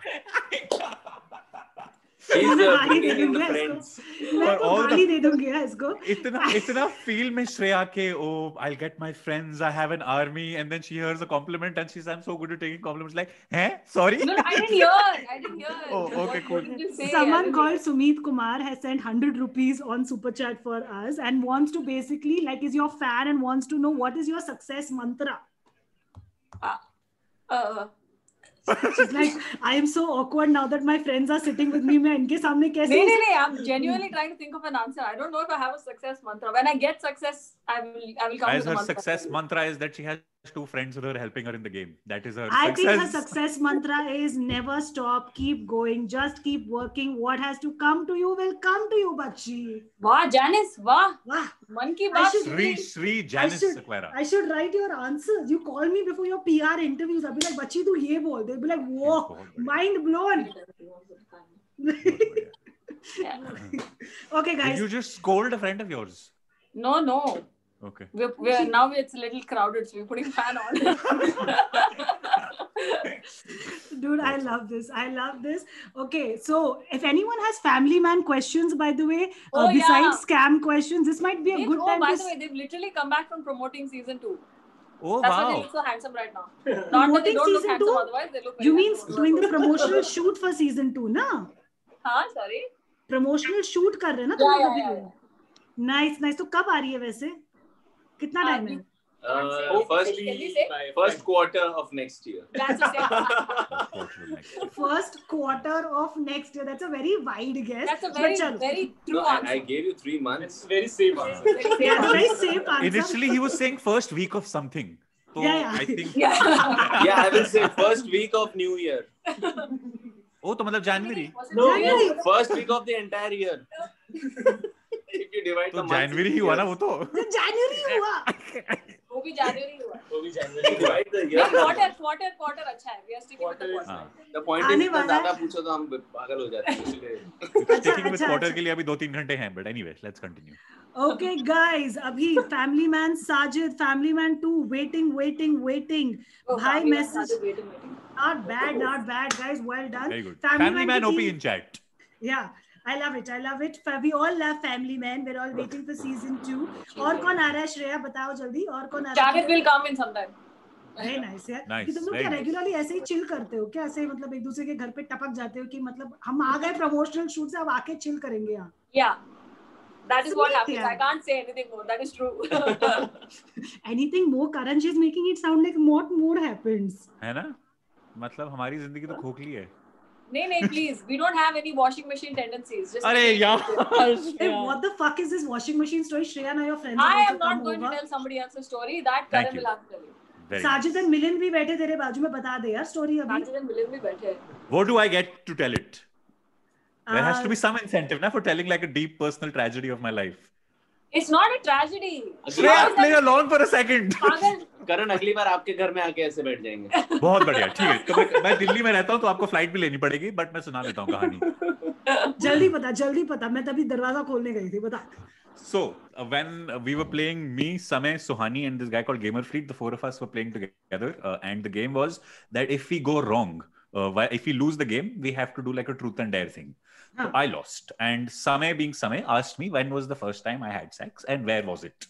इतना इतना feel में श्रेया के ओ I get my friends I have an army and then she hears a compliment and she says I am so good at taking compliments like हैं sorry No, no, I didn't hear. I didn't hear. Oh, okay, What- cool. What did you say? I Someone didn't called Sumit Kumar has sent 100 rupees on super chat for us and wants to basically like is your fan and wants to know what is your success mantra. hear. Uh, She's like, I am so awkward now that my friends are sitting with me. मैं इनके सामने कैसे no, no, no. I'm genuinely trying to think of an answer. I don't know if I have a success mantra. When I get success, I will. I will come As with a her mantra. success mantra is that she has two friends that are helping her in the game. That is her. I success. think her success mantra is never stop, keep going, just keep working. What has to come to you will come to you, Bakshi. Wow, Janice, wow, wow. Monkey ki baat. Shri, Shri Janice I should, I should write your answers. You call me before your PR interviews. I'll be like, Bakshi, tu ye bol. They'll be like, whoa, mind blown. okay, guys. Did you just scold a friend of yours? No, no. Okay. We're, we're now it's a little crowded, so we're putting fan on. Dude, I love this. I love this. Okay, so if anyone has family man questions, by the way, uh, Oh, besides scam questions, this might be a They've- good oh, time by to the way, they've literally come back from promoting season two. Oh That's why they wow. look so handsome right now. Not that they Promoting don't look season handsome two? otherwise, they look very You mean handsome. doing the promotional shoot for season two, na? हाँ, sorry. Promotional shoot कर रहे हैं ना Yeah, तुम yeah, लोग yeah, अभी nice nice तो कब आ रही है वैसे कितना Uh, टाइम है Uh, first, Can we say? first quarter of next year. That's the same. Unfortunately, next. First quarter of next year that's a very wide guess That's a very, very true No, I, answer. I gave you three months. very safe answer. Very safe answer. Very safe answer Initially, he was saying first week of something. So Yeah, yeah. I think. Yeah. Yeah, I will say first week of New Year. Oh, तो मतलब January. Was it No, January. no. First week of the entire year. Divide तो, तो जनवरी ही हुआ ना वो तो। जनवरी हुआ। वो भी जनवरी हुआ। वो भी जनवरी divide the year quarter quarter quarter अच्छा है। We are sticking with the point the point is ज़्यादा पूछो तो हम पागल हो जाते हैं इसलिए। स्टिकिंग विद क्वार्टर के लिए अभी 2 3 घंटे हैं but anyway let's continue okay guys अभी family man Sajid family man 2 waiting waiting waiting भाई message not bad not bad guys well done family man OP in chat या Yeah, I love it. I love it. We all love Family Man. We're all waiting for season two. और कौन आ रहा है श्रेया बताओ जल्दी और कौन आ रहा Jared will come in sometime. Very nice यार Nice, कि तुम लोग क्या. रेगुलरली ऐसे ही चिल करते हो क्या ऐसे मतलब एक दूसरे के घर पे टपक जाते हो कि मतलब हम आ गए प्रमोशनल शूट से अब आके चिल करेंगे यहाँ Yeah. That is what happens. I can't say anything more. That is true. Anything more, Karan, she's making it sound like what more happens. है ना मतलब हमारी ज़िंदगी तो खोखली है नहीं नहीं please we don't have any washing machine tendencies just अरे यार what the fuck is this washing machine story Shreya ना your friends I am not going to tell somebody else a story that Karan will have to Sajid and Milan भी बैठे तेरे बाजू में बता दे यार स्टोरी अभी। साजिद एंड मिलन भी बैठे what do I get to tell it there has to be some incentive ना for telling like a deep personal tragedy of my life It's not a tragedy. Shreya, play along for a second. Karan अगली बार आपके घर में आके ऐसे बैठ जाएँगे बहुत बढ़िया ठीक है तो मैं, मैं दिल्ली में रहता हूँ तो आपको फ़्लाइट भी लेनी पड़ेगी बट मैं सुना देता हूँ कहानी जल्दी पता जल्दी पता मैं तभी दरवाज़ा खोलने गई थी बता So uh, when uh, we were playing, me, Samay, Sohani, and this guy called Gamer Fleet, the four of us were playing together, uh, and the game was that if we go wrong, uh, if we lose the game, we have to do like a truth and dare thing. So Huh. I lost, and Samay, being Samay, asked me when was the first time I had sex and where was it.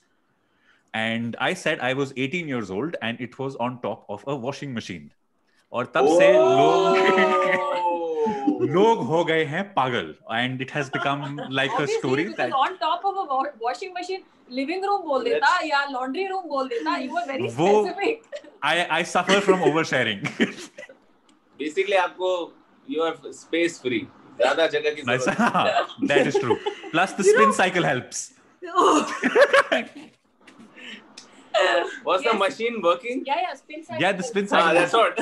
And I said I was 18 years old, and it was on top of a washing machine. और तब से लोग लोग हो गए हैं पागल and it has become like a Obviously, story because that on top of a wa- washing machine, living room बोल देता या laundry room बोल देता. You were very वो- specific. I I suffer from oversharing. Basically आपको you are space free ज़्यादा जगह की ज़रूरत is true. Plus, the You spin know- cycle helps. oh, the machine working? Yeah, yeah, spin cycle. Yeah, the spin cycle. Ah, that's what.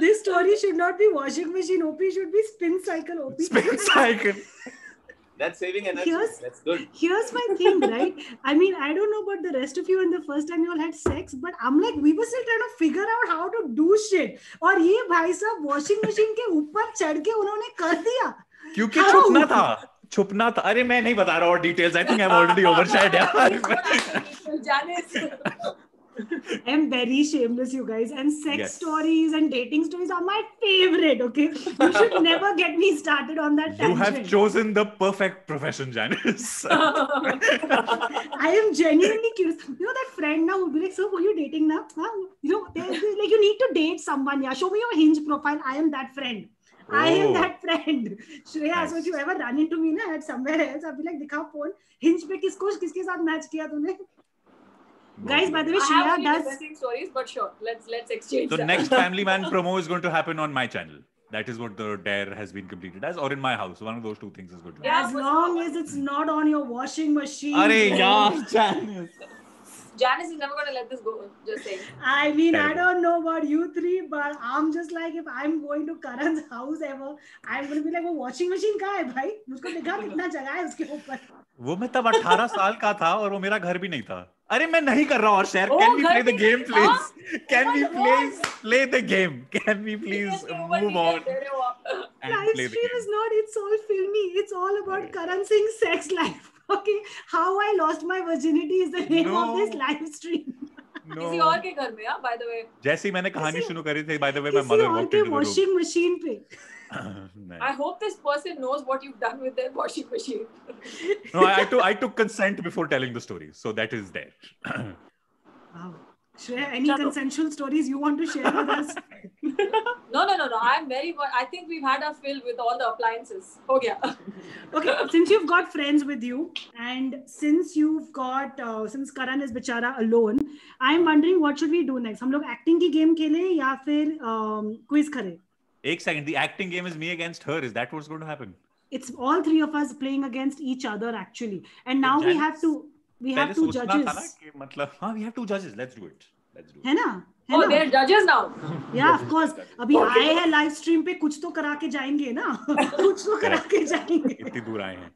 this story should not be washing machine op should be spin cycle op Spin cycle. That's saving energy. Here's- That's good. here's my thing right i mean i don't know about the rest of you and the first time you all had sex but i'm like we were still trying to figure out how to do shit और ये भाई साहब washing machine के ऊपर चढ़ के उन्होंने कर दिया क्योंकि? छुपना था छुपना था अरे मैं नहीं बता रहा और details I think I am already overshared यार Janice. I'm very shameless, you guys. And sex Yes. stories and dating stories are my favorite. Okay, you should never get me started on that you have tangent. chosen the perfect profession Janice I am genuinely curious. You know that friend now who'll be like, "So who are you dating now? Huh? You know, they, they- like you need to date someone. Yeah, show me your Hinge profile. I am that friend. I am Oh. that friend. Shreya, so if you ever run into me na at somewhere else, I'll be like, दिखा phone. Hinge पे किसको किसके साथ match किया तूने? Guys, by the way, I have Shreya few does. stories, but sure, let's let's exchange. so that. next family man promo is going to happen on my channel that is what the dare has been completed as or in my house one of those two things is going to Yeah. As long as it's not on your washing machine. अरे bro. यार Janice Janice is never gonna let this go. Just saying. I mean, Terrible. I don't know about you three, but I'm just like, if I'm going to Karan's house ever, I'm going to be like, वो washing machine कहाँ है भाई? मुझको दिखा कितना जगह है उसके ऊपर. वो मैं तब 18 साल का था और वो मेरा घर भी नहीं था। अरे मैं नहीं कर रहा और share can we play the game please can we please play the game can we please move on live stream is not it's all filmi it's all about Karan Singh sex life okay how I lost my virginity is the name of this this stream No. किसी और के घर में by the way जैसे ही मैंने कहानी शुरू करी थी by the way my mother washing machine पे। Room I hope this person knows what you've done with their washing machine. no I, I took I took consent before telling the story so that is there Wow. Shreya, any Chalo. consensual stories you want to share with us? No, no, no, no. I'm very. I think we've had our fill with all the appliances. Oh yeah. okay since you've got friends with you and since you've got uh, since karan is bichara alone i'm wondering what should we do next हम लोग acting की game खेलें या फिर um, quiz करें एक second the acting game is me against her is that what's going to happen it's all three of us playing against each other actually and now we have to we have पहले two सोचना था ना judges कि मतलब हाँ we have two judges let's do it let's do it है ना है Oh, ना they're judges now. या ऑफ कोर्स अभी Okay. आए हैं लाइव स्ट्रीम पे कुछ तो करा के जाएंगे ना कुछ तो करा के जाएंगे इतनी दूर आए हैं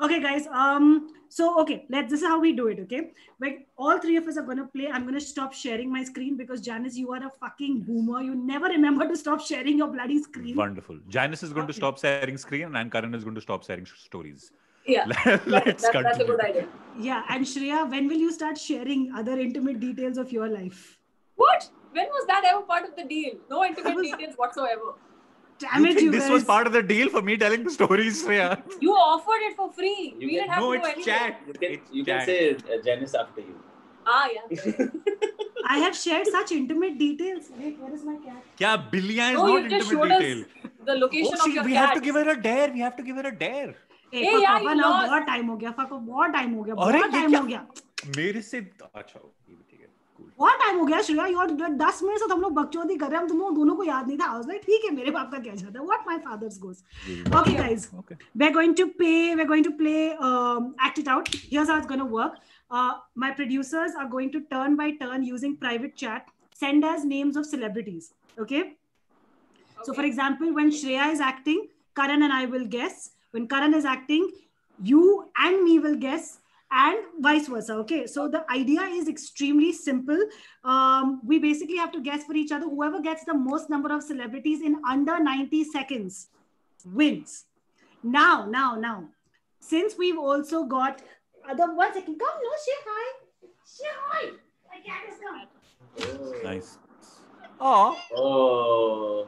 okay guys um so okay let's this is how we do it okay like all three of us are gonna play i'm gonna stop sharing my screen because janice you are a fucking boomer you never remember to stop sharing your bloody screen Wonderful. Janice is going to stop sharing screen and Karan is going to stop sharing stories. Yeah. Let's That, that, continue. that's a good idea. yeah and shreya when will you start sharing other intimate details of your life What? When was that ever part of the deal? No intimate was- details whatsoever. damn you it think you this guys was part of the deal for me telling the stories, Shreya? You offered it for free. You we get- didn't have no, to do it's anything. chat. You can, It's you can chat. say uh, Janice after you. Ah, yeah. i have shared such intimate details wait where is my cat क्या बिल्लियां is No, you not just intimate showed detail. us the location Oh, of she, your we cat. have to give her a dare. We have to give her a dare. A Hey, yeah, पापा you ना lost. बहुत time हो गया पापा बहुत time हो गया अरे, बहुत ये टाइम क्या? हो गया मेरे से अच्छा बहुत टाइम हो गया श्रेया योर दस मिनट से तो हम लोग बकचोदी कर रहे हैं हम तुम दोनों को याद नहीं था आई ठीक है मेरे बाप का क्या जाता है what my father's goes okay guys Okay. we're going to pay we're going to play um, act it out here's how it's going to work uh, my producers are going to turn by turn using private chat send us names of celebrities okay so for example when shreya is acting karan and i will guess when karan is acting you and me will guess and vice versa okay so the idea is extremely simple um, we basically have to guess for each other whoever gets the most number of celebrities in under 90 seconds wins now, now, now. Since we've also got other one second, come no, say hi. Say hi. My cat is come. Nice. Oh. Oh.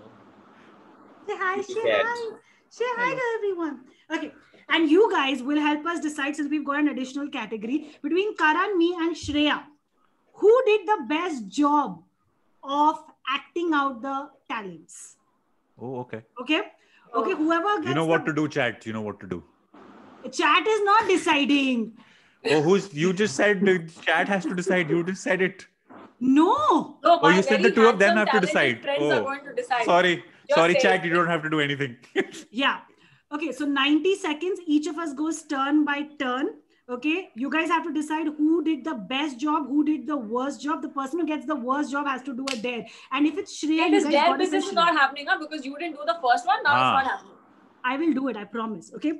Say hi, Kitty say hi. Say hi to everyone. Okay. And you guys will help us decide since we've got an additional category between Karan, me, and Shreya. Who did the best job of acting out the talents? Oh, okay. Okay. Okay. Whoever gets You know what the, to do, chat. You know what to do. chat is not deciding. Oh, who's you just said the chat has to decide. You just said it. No. No, Oh, you said the two of them have to decide. Friends Oh. are going to decide. Sorry. You're Sorry, safe. chat. You don't have to do anything. Yeah. Okay, so 90 seconds, each of us goes turn by turn. Okay, you guys have to decide who did the best job, who did the worst job. The person who gets the worst job has to do a dare. And if it's Shreya, It you is guys their gotta say business is Shreya. not happening huh? because you didn't do the first one. Now Ah. it's not happening. I will do it, I promise. Okay.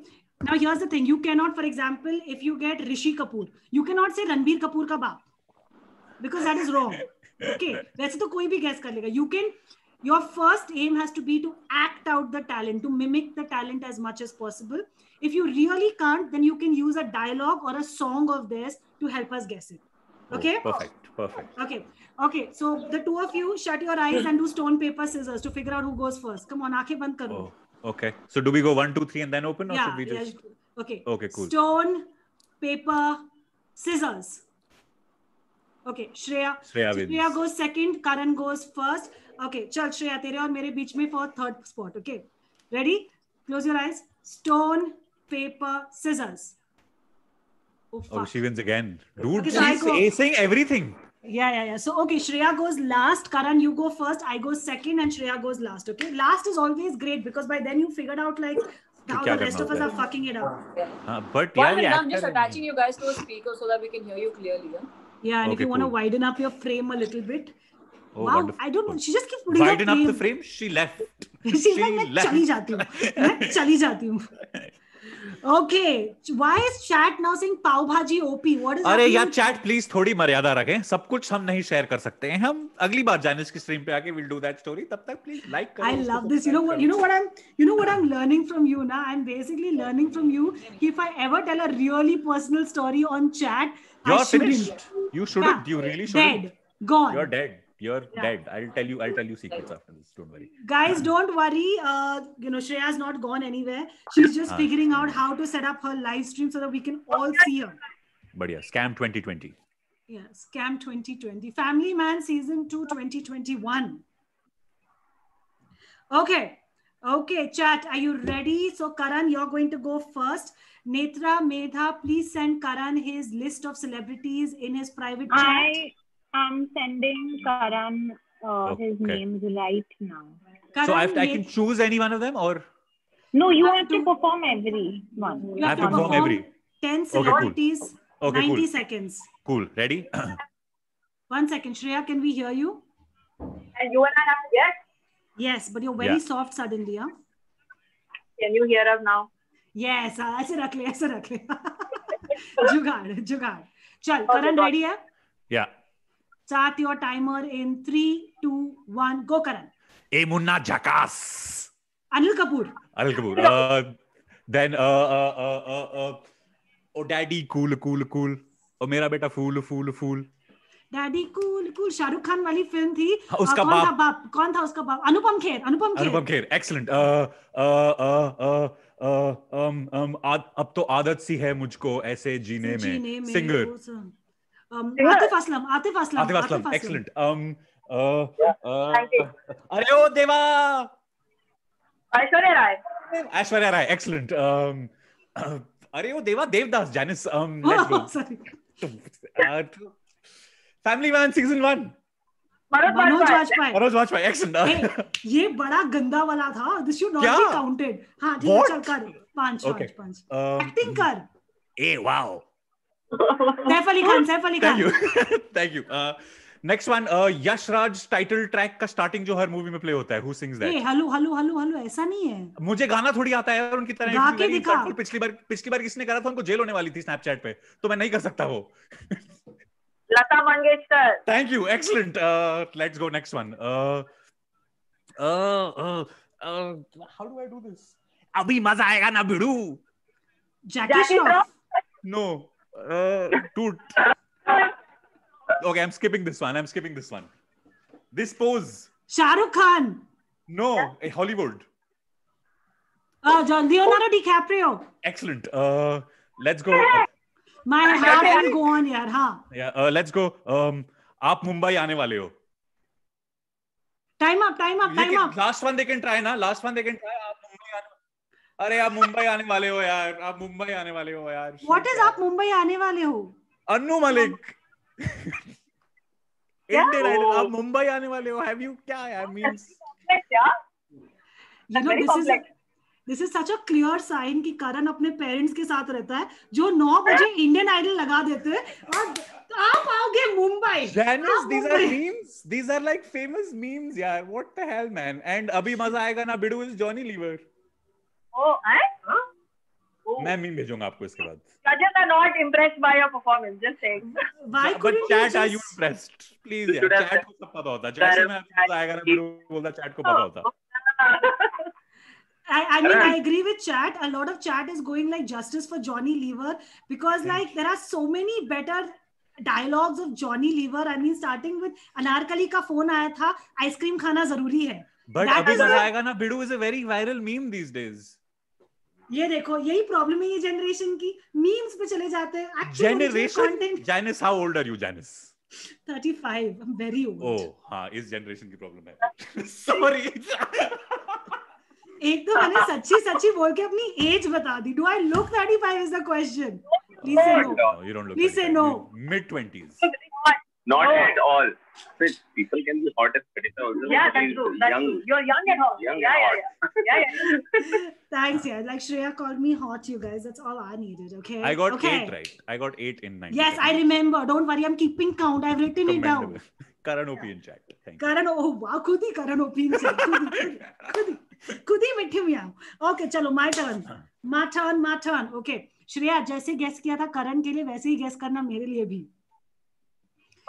Now here's the thing: you cannot, for example, if you get Rishi Kapoor, you cannot say Ranbir Kapoor ka baap because that is wrong. Okay. वैसे तो कोई भी guess कर लेगा. You can. your first aim has to be to act out the talent to mimic the talent as much as possible. If you really can't then you can use a dialogue or a song of theirs to help us guess it. Oh, okay? oh, perfect perfect. Okay okay. So the two of you shut your eyes and do stone paper scissors to figure out who goes first. Come on aankhein band karo. Oh, okay. So do we go one, two, three, and then open or yeah, should we just yeah, okay. Okay cool. Stone paper scissors. Okay shreya. Shreya, shreya goes second karan goes first. okay chal shreya tere aur mere beech mein for third spot okay ready close your eyes stone paper scissors oh, Oh, fuck. she wins again, dude. Okay, so I she's go- acing everything. yeah yeah yeah so okay shreya goes last karan you go first i go second and shreya goes last okay last is always great because by then you figured out like how क्या the rest करना of us होता are fucking it up Uh, but One yeah, minute, yeah. I'm just attaching you guys to a speaker so that we can hear you clearly. Huh? Yeah, and if Okay, you want to cool. widen up your frame a little bit. Oh, wow, wonderful. I don't know. She just keeps putting Widen up the frame. She left. She's she like, मैं left. चली जाती हूँ. मैं चली जाती हूँ. Okay, why is chat now saying पाव भाजी OP? What is अरे यार चैट प्लीज़ थोड़ी मर्यादा रखें सब कुछ हम नहीं शेयर कर सकते हैं हम अगली बार जानिस की स्ट्रीम पे आके विल डू दैट स्टोरी तब तक प्लीज़ लाइक करो I love this. You know what? You know what I'm. You know what I'm learning from you now. I'm basically learning from you. If I ever tell a really personal story on chat, I You're shouldn't. finished. You shouldn't. Yeah. You really shouldn't. Dead. Gone. You're dead. You're Yeah. dead. I'll tell you. I'll tell you secrets after this. Don't worry. guys don't worry uh you know shreya's not gone anywhere she's just Ah, figuring out how to set up her live stream so that we can all see her But yeah, scam 2020. yeah scam 2020 family man season 2 2021 okay okay chat are you ready so karan you're going to go first netra medha please send karan his list of celebrities in his private chat I am sending Karan uh, his Okay. names right now. karan so I, have to, I can Neth- choose any one of them, or No, you have have to- to perform every one. You I have have to to perform perform every. 10 cool. celebrities Okay, 90 cool. seconds Cool. Ready? one second shreya can we hear you And you and I have to guess. Yes, but you're very Yeah. soft suddenly, huh? Can you hear us now? Yes, हाँ, ऐसे रख ले ऐसे रख ले जुगाड़ जुगाड़ चल Okay, करण got रेडी है yeah. Start your timer in three two one go Karan A Munna Jackass. Anil Kapoor Anil Kapoor. Uh, then uh, uh, uh, uh, uh, oh daddy cool cool cool. Oh मेरा बेटा फूल फूल फूल. Daddy cool cool Shahrukh Khan वाली film थी हाँ, उसका कौन था बाप। बाप कौन था उसका बाप Anupam Kher Anupam Kher Anupam Kher excellent. Uh, uh, uh, uh, uh, um, um, अब तो आदत सी है मुझको ऐसे जीने जीने में. में Singer. Um, आतिफ असलम अरे ओ देवा! ऐश्वर्या राय ऐश्वर्या राय अरे ओ देवा Devdas Janice family man season Manoj Vajpayee Manoj Vajpayee ये बड़ा गंदा वाला था this should not be counted हाँ ठीक है चल कर पाँच पाँच एक्टिंग कर। ए wow Saif Ali Khan Saif Ali thank Khan you thank you uh, next one uh, Yash Raj title track का स्टार्टिंग जो हर मूवी में प्ले होता है who sings ए that हलू हलू हलू हलू ऐसा नहीं है मुझे गाना थोड़ी आता है यार उनकी तरह गा के दिखा। पिछली बार पिछली बार किसने करा था उनको जेल होने वाली थी स्नैपचैट पे तो मैं नहीं कर सकता वो Lata Mangeshkar. Thank you. Excellent. Uh, let's go next one. Uh, uh, uh, uh, how do I do this? अभी मज़ा आएगा ना भिड़ू Jackie Jackie Shroff No. Uh. Okay, I'm skipping this one. I'm skipping this one. This pose. Shahrukh Khan. No, a Hollywood. Uh, John Leonardo DiCaprio. Excellent. Uh, let's go. My heart will go on, yaar. huh? Yeah. Uh, let's go. Um, आप मुंबई आने वाले हो. Time up. Time up. Time up. Last one they can try, na. Last one they can try. अरे आप मुंबई आने वाले हो यार आप मुंबई आने वाले हो यार। व्हाट इज़ आप मुंबई आने वाले हो? अन्नू मलिक। इंडियन आइडल आप मुंबई आने वाले हो? हैव यू क्या यार means Complex, yeah? You know Very this is this is such a clear sign कि करण अपने पेरेंट्स के साथ रहता है जो 9 बजे इंडियन आइडल लगा देते हैं और आप आओगे Mumbai. These are Mumbai- memes. These are like famous memes, yeah. What the hell, man? And अभी मज़ा आएगा ना? बिडू is Johnny Lever. Oh, eh? Huh? Oh. मैं मीम भेजूँगा आपको इसके बाद. Judges are not impressed by your performance. Just saying. Why But chat, are you impressed? Please, should Chat को सब पता होता. जैसे मैं अभी आएगा ना बिडू बोलता chat को पता होता. I, I mean, I agree with chat. A lot of chat is going like justice for Johnny Lever because, like, there are so many better dialogues of Johnny Lever. I mean, starting with Anarkali का phone आया था ice cream खाना ज़रूरी है But That अभी is a- मज़ा आएगा ना बिडू is a very viral meme these days. ये देखो यही प्रॉब्लम है ये जनरेशन की। मीम्स पे चले जाते हैं। Generation Janice how old are you Janice 35 I am very old oh हाँ इस जनरेशन की प्रॉब्लम है। सॉरी एक तो मैंने सच्ची सच्ची बोल के अपनी एज बता दी। Do I look 35 is the question please say no you don't look please say no mid 20s Not Oh. at all. But people can be hot as potato also. Yeah, that's true. That's young. true. You're young at heart. Young yeah, yeah, yeah, yeah, yeah. Thanks, yeah. Like Shreya called me hot, you guys. That's all I needed. Okay. I got okay. eight right. I got eight in nine. Yes, I remember. Don't worry. I'm keeping count. I've written it down. Karan OP in chat. Thank you. Karan, oh wow, खुद ही Karan से खुद ही खुद ही खुद ही बैठी Okay, चलो my turn. My turn, my turn. Okay. Shreya जैसे guess किया था करण के लिए वैसे ही गेस करना मेरे लिए भी.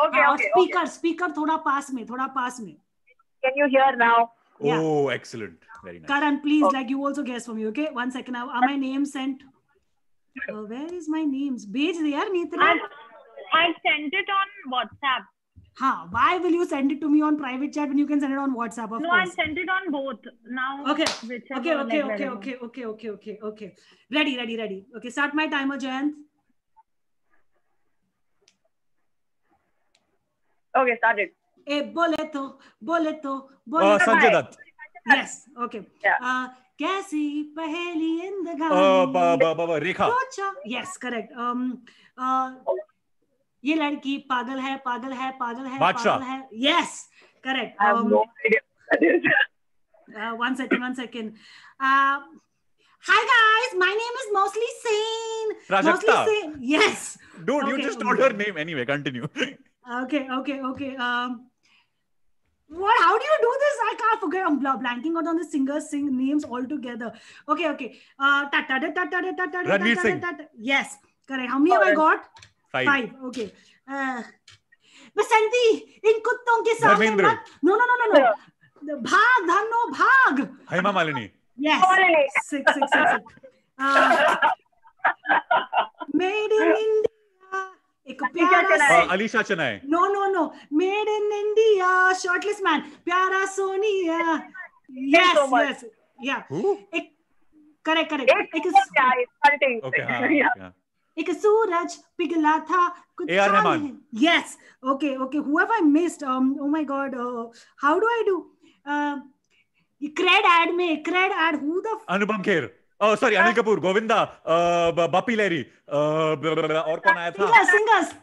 okay, uh, okay, speaker okay. speaker thoda pass me thoda pass me can you hear now yeah. oh excellent very nice karan please okay. like you also guess for me okay one second uh, are my name sent uh, where is my names bhej de yaar i sent it on whatsapp Huh, why will you send it to me on private chat when you can send it on WhatsApp? Of no, course. I sent send it on both now. Okay. Okay, okay, okay, okay, okay, okay, okay, okay. Ready, ready, ready. Okay, start my timer, Jayant. Okay, started. A boleto, boleto, boleto. Uh, Sanjay Dutt. Yes, okay. Yeah. Uh, Cassie, Paheli, in the garden. Uh, ba, ba, ba, ba, Rekha. Rocha. Yes, correct. Um, uh, ये लड़की पागल है पागल है पागल है पागल है uh, one second one second uh Hi guys, my name is Mostly Sane. Rajakta. Mostly Sane. Yes. Dude, okay. you just told her name anyway. Continue. Okay, okay, okay. Um, what? How do you do this? I can't forget. I'm blanking out on the singers' sing names altogether. Okay, okay. Uh, ta ta ta ta ta. Yes, correct. How many have I got? Five. Five. Okay. Uh, Basanti In कुत्तों के सामने मत No, no, no, no, no भाग धनो भाग Hema Malini yes six six six made in एक प्यारा चना है अलीशा चना है no no no made in India shortlist man प्यारा सोनिया। यस यस या एक करेक्ट करेक्ट एक एक सूरज पिघला था कुछ यार R Rahman yes okay okay who have I missed oh my god how do I do credit में credit who the Anupam Kher sorry Anil Kapoor Govinda Bappi Lahiri और कौन आया था? Singers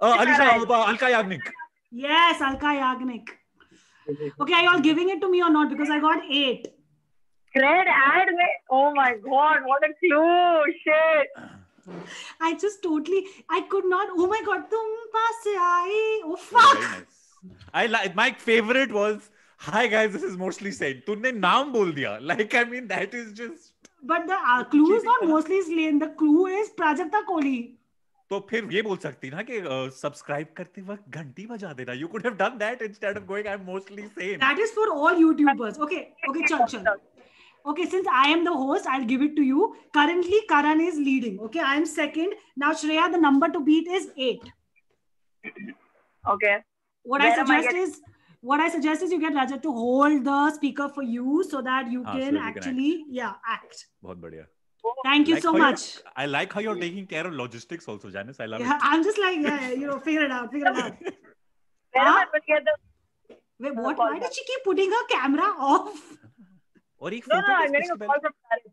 Alisha Alka Yagnik yes okay I giving it to me और not because I got eight graded में ओ my god what a clue shit I just totally I could not oh my god तुम पास से आए. ओ fuck I like my favourite was hi guys this is mostly said तूने नाम बोल दिया. Like I mean that is just But the uh, clue is not mostly slain. The clue is Prajakta Kohli. तो फिर ये बोल सकती ना कि सब्सक्राइब करते वक्त घंटी बजा देना you could have done that instead of going I am mostly same That is for all YouTubers. Okay, okay, chal, chal. Okay, since I am the host, I'll give it to you. Currently, Karan is leading. Okay, I am second. Now, Shreya, the number to beat is eight. Okay. What I Where am I suggest is what I suggest is you get Rajat to hold the speaker for you so that you ah, can so actually, can act. yeah, act. Bahut badhiya. Thank you like so much. I like how you're taking care of logistics also, Janice. I love yeah, it. I'm just like, yeah, you know, figure it out, figure it out. huh? Wait, what? Why did she keep putting her camera off? No, no, I'm getting a call from Paris.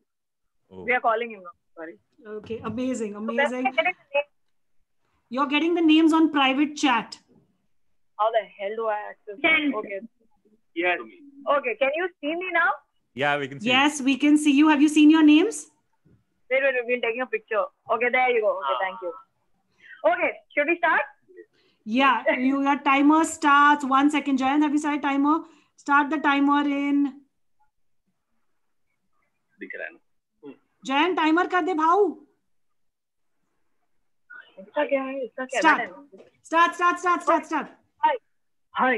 Oh. We are calling him now. Sorry. Okay, amazing, amazing. You're getting the names on private chat How the hell do I access? that? Okay. Yes. Okay. Can you see me now? Yeah we can see Yes, we can see you. Have you seen your names? Wait, wait, wait. We're taking a picture. Okay, there you go. Okay, thank you. Okay, should we start? Yeah, you, your timer starts. One second, Jayan. Have you started timer? Start the timer in. दिख रहा है ना Jayan, timer कर दे भाऊ. इसका क्या है इसका क्या Start. है Start, start, start, start, start. हाय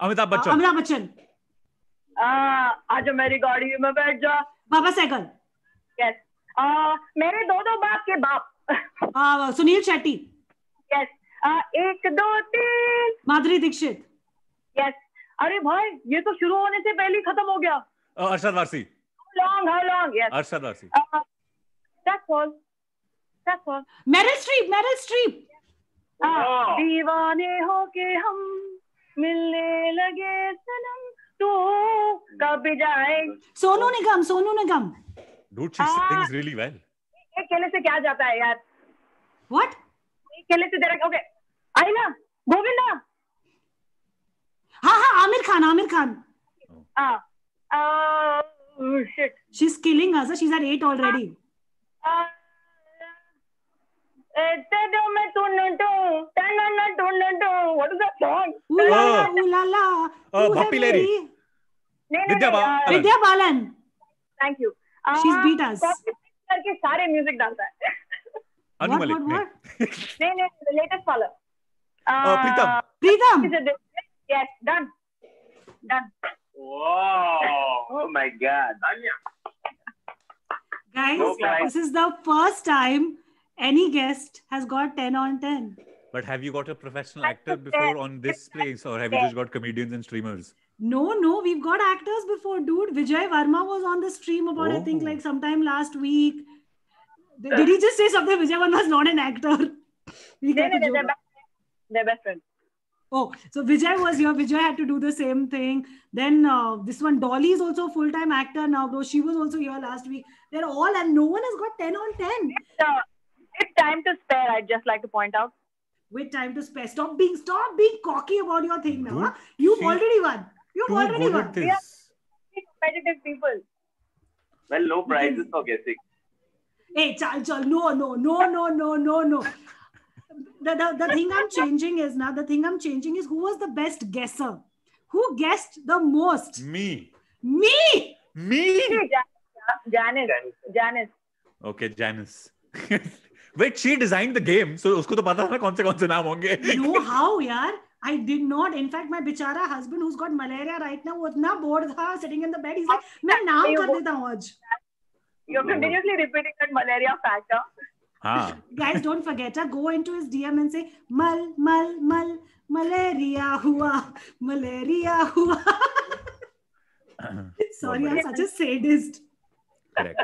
अमिताभ बच्चन Amitabh Bachchan. आज मेरी गाड़ी में बैठ जा Baba Sehgal. यस मेरे दो दो बाप के बाप Sunil Shetty. यस एक दो तीन Madhuri Dixit. यस अरे भाई ये तो शुरू होने से पहले खत्म हो गया Arshad Warsi long how long yes Arshad Warsi that's all that's all Streep. Meryl Streep. Wow. दीवाने होके हम मिलने लगे सनम तू कब जाए? Sonu Nigam Sonu Nigam. Dude she sings really well एक केले से क्या जाता है यार? व्हाट एक केले से तेरा ओके आई ना गोविंदा। हाँ हाँ आमिर खान आमिर खान। हाँ। आ shit she is killing us she is at already What is that song? Ooh, la, ooh, la, la. Uh, Bhappi Lahiri. Vidya Balan. Vidya Balan. Thank you. Uh, She's beat us. करके सारे music डालता है. अनु मलिक ने. नहीं नहीं the latest follow. Uh, Pritam. Pritam. Yes, done. Done. Wow. oh my God. Guys, no this is the first time Any guest has got 10 on 10. But have you got a professional actor before on this place, or have you just got comedians and streamers? No, no, we've got actors before, dude. Vijay Varma was on the stream about, oh. I think, like oh. sometime last week. Did he just say something? Vijay Varma's not an actor. We no, no, they're, best, they're best friends. Oh, so Vijay was here. Vijay had to do the same thing. Then uh, this one, Dolly is also a full time actor now, bro. She was also here last week. They're all, and no one has got 10 on 10. Yes, it's time to spare i'd just like to point out With time to spare. Stop being, stop being cocky about your thing now. Dude, huh? You've she- already won. You've already won. We are competitive people Well, no prizes for guessing. Hey, chal, chal. No, no, no, no, no, no, no. The, the, the thing I'm changing is now, the thing I'm changing is who was the best guesser? Who guessed the most? me Me! me janice janice okay Janice wait she designed the game so उसको तो पता था ना कौन से कौन से नाम होंगे No, how, yaar? I did not. In fact, my bichara husband who's got malaria right now, वो इतना bored था sitting in the bed. He's like, मैं नाम कर देता हूँ आज. you're continuously repeating that malaria factor हाँ Guys, don't forget, uh, go into his DM and say, mal, mal, mal, malaria hua, malaria hua. Sorry, I'm such a sadist. correct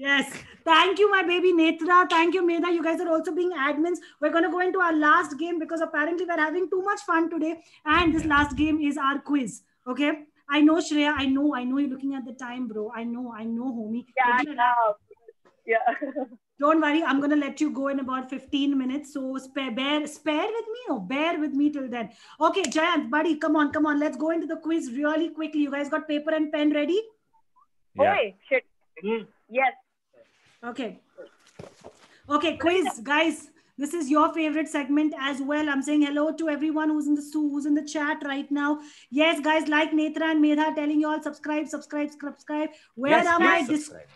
Yes. Thank you, my baby Netra. Thank you, Medha. You guys are also being admins. We're going to go into our last game because apparently we're having too much fun today. And this last game is our quiz. Okay. I know Shreya. I know. I know you're looking at the time, bro. I know. I know, homie. Yeah, We're yeah. Don't worry. I'm gonna let you go in about 15 minutes. So spare, bear, spare with me or bear with me till then. Okay, Jayant, buddy, come on, come on. Let's go into the quiz really quickly. You guys got paper and pen ready? Yeah. Oi, shit. Hmm. Yes. Okay. Okay, quiz, guys. This is your favorite segment as well. I'm saying hello to everyone who's in the who's in the chat right now. Yes, guys, like Netra and Medha telling you all subscribe, subscribe, subscribe. Where yes, are my subscribe.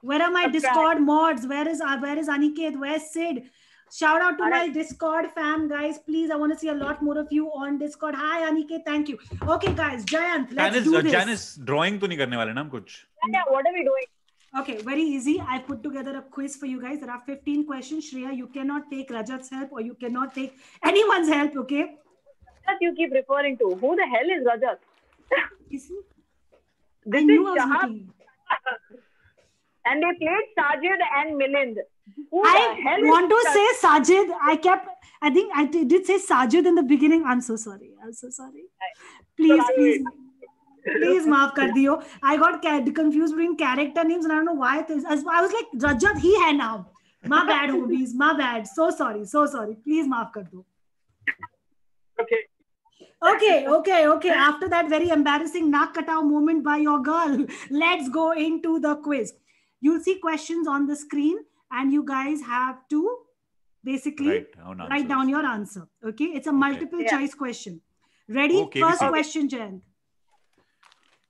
where are my. Discord mods? Where is uh, where is Aniket? Where's Sid? Shout out to all my right. Discord fam, guys. Please, I want to see a lot more of you on Discord. Hi, Aniket. Thank you. Okay, guys. Jayant, let's Janice, do uh, this. Janice, drawing to nahi karne wale na hum kuch. Yeah, what are we doing? Okay, very easy. I put together a quiz for you guys. There are 15 questions. Shreya, you cannot take Rajat's help or you cannot take anyone's help, okay? That you keep referring to. Who the hell is Rajat? This I knew I is Shahab. And they played Sajid and Milind. Who I want to say Sajid. I kept, I think I did did say Sajid in the beginning. I'm so sorry. I'm so sorry. Please, please, please, maaf kar diyo. I got ca- confused between character names and I don't know why. It is. I was like, Rajat, he hai now. My bad, homies. My bad. So sorry. So sorry. Please, maaf kar do. Okay. Okay, okay, okay. After that very embarrassing nak katao moment by your girl, let's go into the quiz. You'll see questions on the screen, and you guys have to basically Right, down write down your answer. Okay, it's a multiple Yeah. choice question. Ready? Okay, First we see. question, Jayant.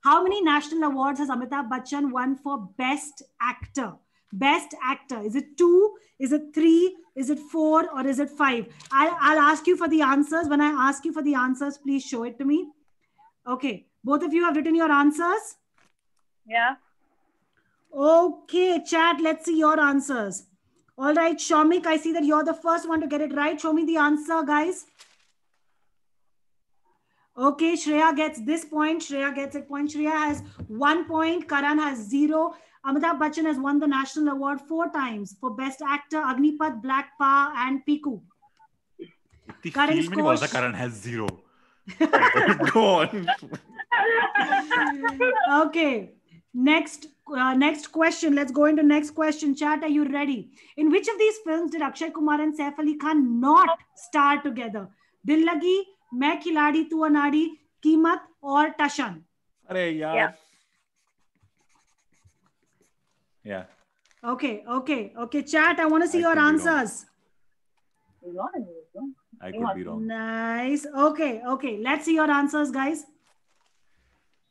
How many national awards has Amitabh Bachchan won for Best Actor? Best Actor. Is it two? Is it three? Is it four? Or is it five? I'll, I'll ask you for the answers. When I ask you for the answers, please show it to me. Okay. Both of you have written your answers? Yeah. Okay, chat. Let's see your answers. All right, Shomik, I see that you're the first one to get it right. Show me the answer, guys. Okay, Shreya gets this point. Shreya gets a point. Shreya has one point. Karan has zero. Amitabh Bachchan has won the national award four times for best actor, Agnipath, Black Paa, and Piku. Karan has zero. Go on. okay. Next, uh, next question. Let's go into next question. Chat, are you ready? In which of these films did Akshay Kumar and Saif Ali Khan not star together? Dil Lagi, main khiladi tu anadi कीमत और टशन अरे यार. Yeah. Okay okay okay chat i want to see I your answers. I could be wrong. nice okay okay let's see your answers guys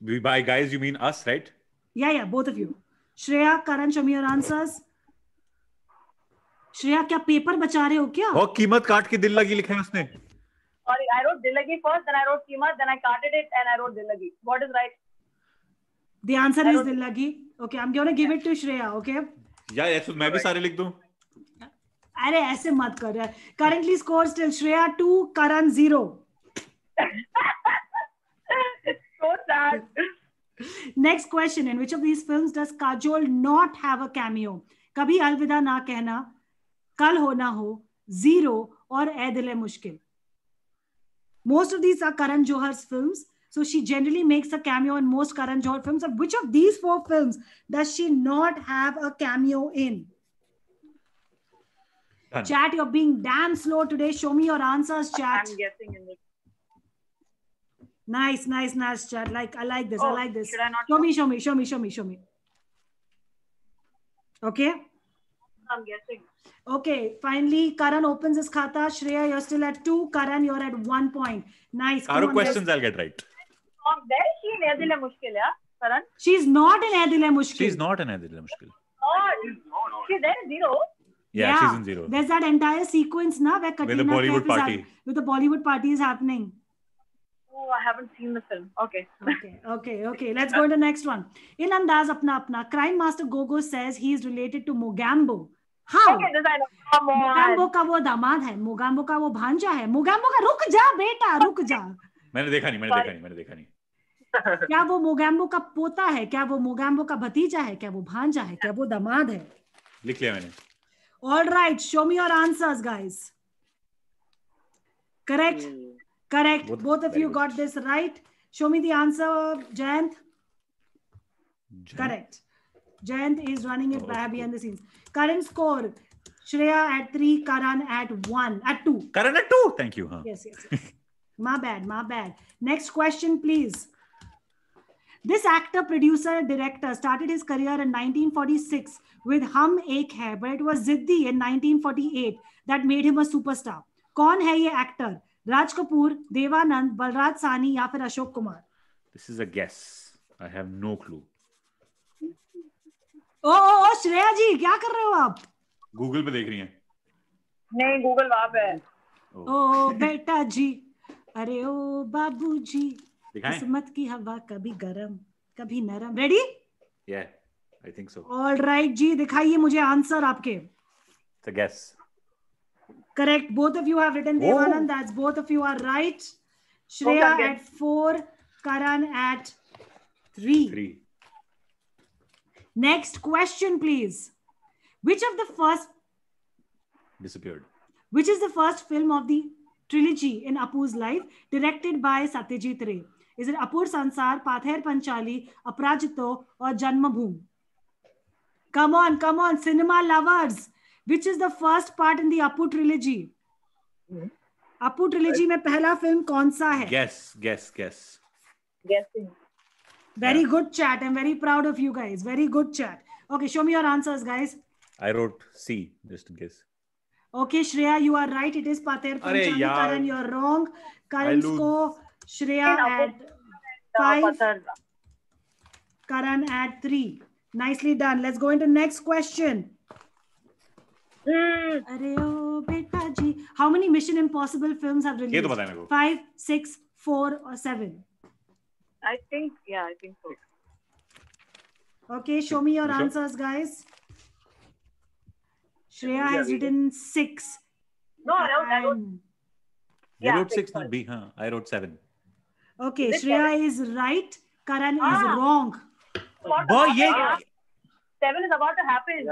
We- By guys, you mean us, right? yeah yeah both of you shreya karan show me your answers Shreya क्या paper बचा रहे हो क्या और कीमत काट के दिल लगी लिखा है उसने Sorry, I wrote Dilagi first, then I wrote Kima, then I carted it and I wrote Dilagi. What is right? The answer I is Dillagi. Okay, I'm gonna give it to Shreya. Okay. यार ऐसे मैं भी सारे लिख दूँ अरे ऐसे मत कर यार. Currently score still Shreya two, Karan zero. so sad. Next question: In which of these films does Kajol not have a cameo? कभी अलविदा ना कहना, कल हो ना हो, Zero और ए दिल मुश्किल. Most of these are Karan Johar's films. So she generally makes a cameo in most Karan Johar films. Of which of these four films does she not have a cameo in? Done. Chat, you're being damn slow today. Show me your answers, chat. I'm guessing in this. Nice, nice, nice, chat. Like, I like this. I Oh, like this. should I not Show me, show me, show me, show me, show me. Okay. I'm guessing. Okay. Finally, Karan opens his khata. Shreya, you're still at two. Karan, you're at one point. Nice. Come on, questions I'll get right. Where is she in Ye Dil Hai Mushkil, yeah? Karan? She's not in Ae Dil Hai Mushkil. She's not an Ae Dil Mushkil. God. She's there in zero. Yeah, she's in zero. There's that entire sequence now where Katrina Bollywood Kaif is hap- party. with the Bollywood party is happening. Oh, I haven't seen the film. Okay. Okay, okay, okay. Let's go to the next one. In Andaz Apna Apna, Crime Master Gogo says he is related to Mogambo. Come Mogambo. का वो दामाद है मोगाम्बो का वो भांजा है। मोगैम्बो का रुक जा बेटा रुक जा। मैंने देखा नहीं मैंने देखा नहीं मैंने देखा नहीं। क्या वो मोगैम्बो का पोता है? क्या वो मोगैम्बो का भतीजा है? क्या वो भांजा है? क्या वो दामाद है? लिख लिया मैंने। All right show me your answers guys correct correct both of you got this right got this right. Show me the answer, Jayant. Jan- Correct. Jayant is running it Oh, by okay. behind the scenes. Current score: Shreya at three, Karan at one, at two. Karan at two. Thank you. Huh? Yes, yes. yes. my bad, my bad. Next question, please. This actor, producer, director started his career in 1946 with Hum Ek Hai, but it was Ziddi in 1948 that made him a superstar. कौन है ये actor Raj Kapoor Devanand Balraj सानी या फिर Ashok Kumar This is a guess. I have no clue. oh oh oh Shreya ji क्या कर रहे हो आप? गूगल पे देख रही हैं। नहीं गूगल वहाँ पे ओ। बेटा जी अरे ओ बाबू जी किस्मत की हवा कभी गरम कभी नरम। रेडी ऑल राइट जी दिखाइए मुझे आंसर आपके। It's correct both of you have written Dev Anand that's both of you are right Shreya at 4 Karan at 3 3 Next question, please. Which of the first disappeared? Which is the first film of the trilogy in Apu's life, directed by Satyajit Ray? Is it Apur Sansar, Pather Panchali, Aparajito, or Janmabhoom? Come on, come on, cinema lovers. Which is the first part in the Apu trilogy? Hmm. Apu trilogy में पहला film. कौन सा है? Guess, guess, guess. Guessing. Very yeah. good chat. I'm very proud of you guys. Very good chat. Okay, show me your answers, guys. I wrote C just in case. Okay, Shreya, you are right. It is Pather Panchali. Yeah. Karan, you're wrong. Karan score Shreya at five. Karan at three. Nicely done. Let's go into next question. How many Mission Impossible films have released? Five, six, four, or seven? I think yeah I think so Okay, show me your answers, guys. Shreya has written six. no no that was And- You Yeah, wrote six six, not B, huh? I wrote seven. Okay, Is it Shreya is right. Karan is Ah. wrong. about Boy, yeah. yeah. seven is about to happen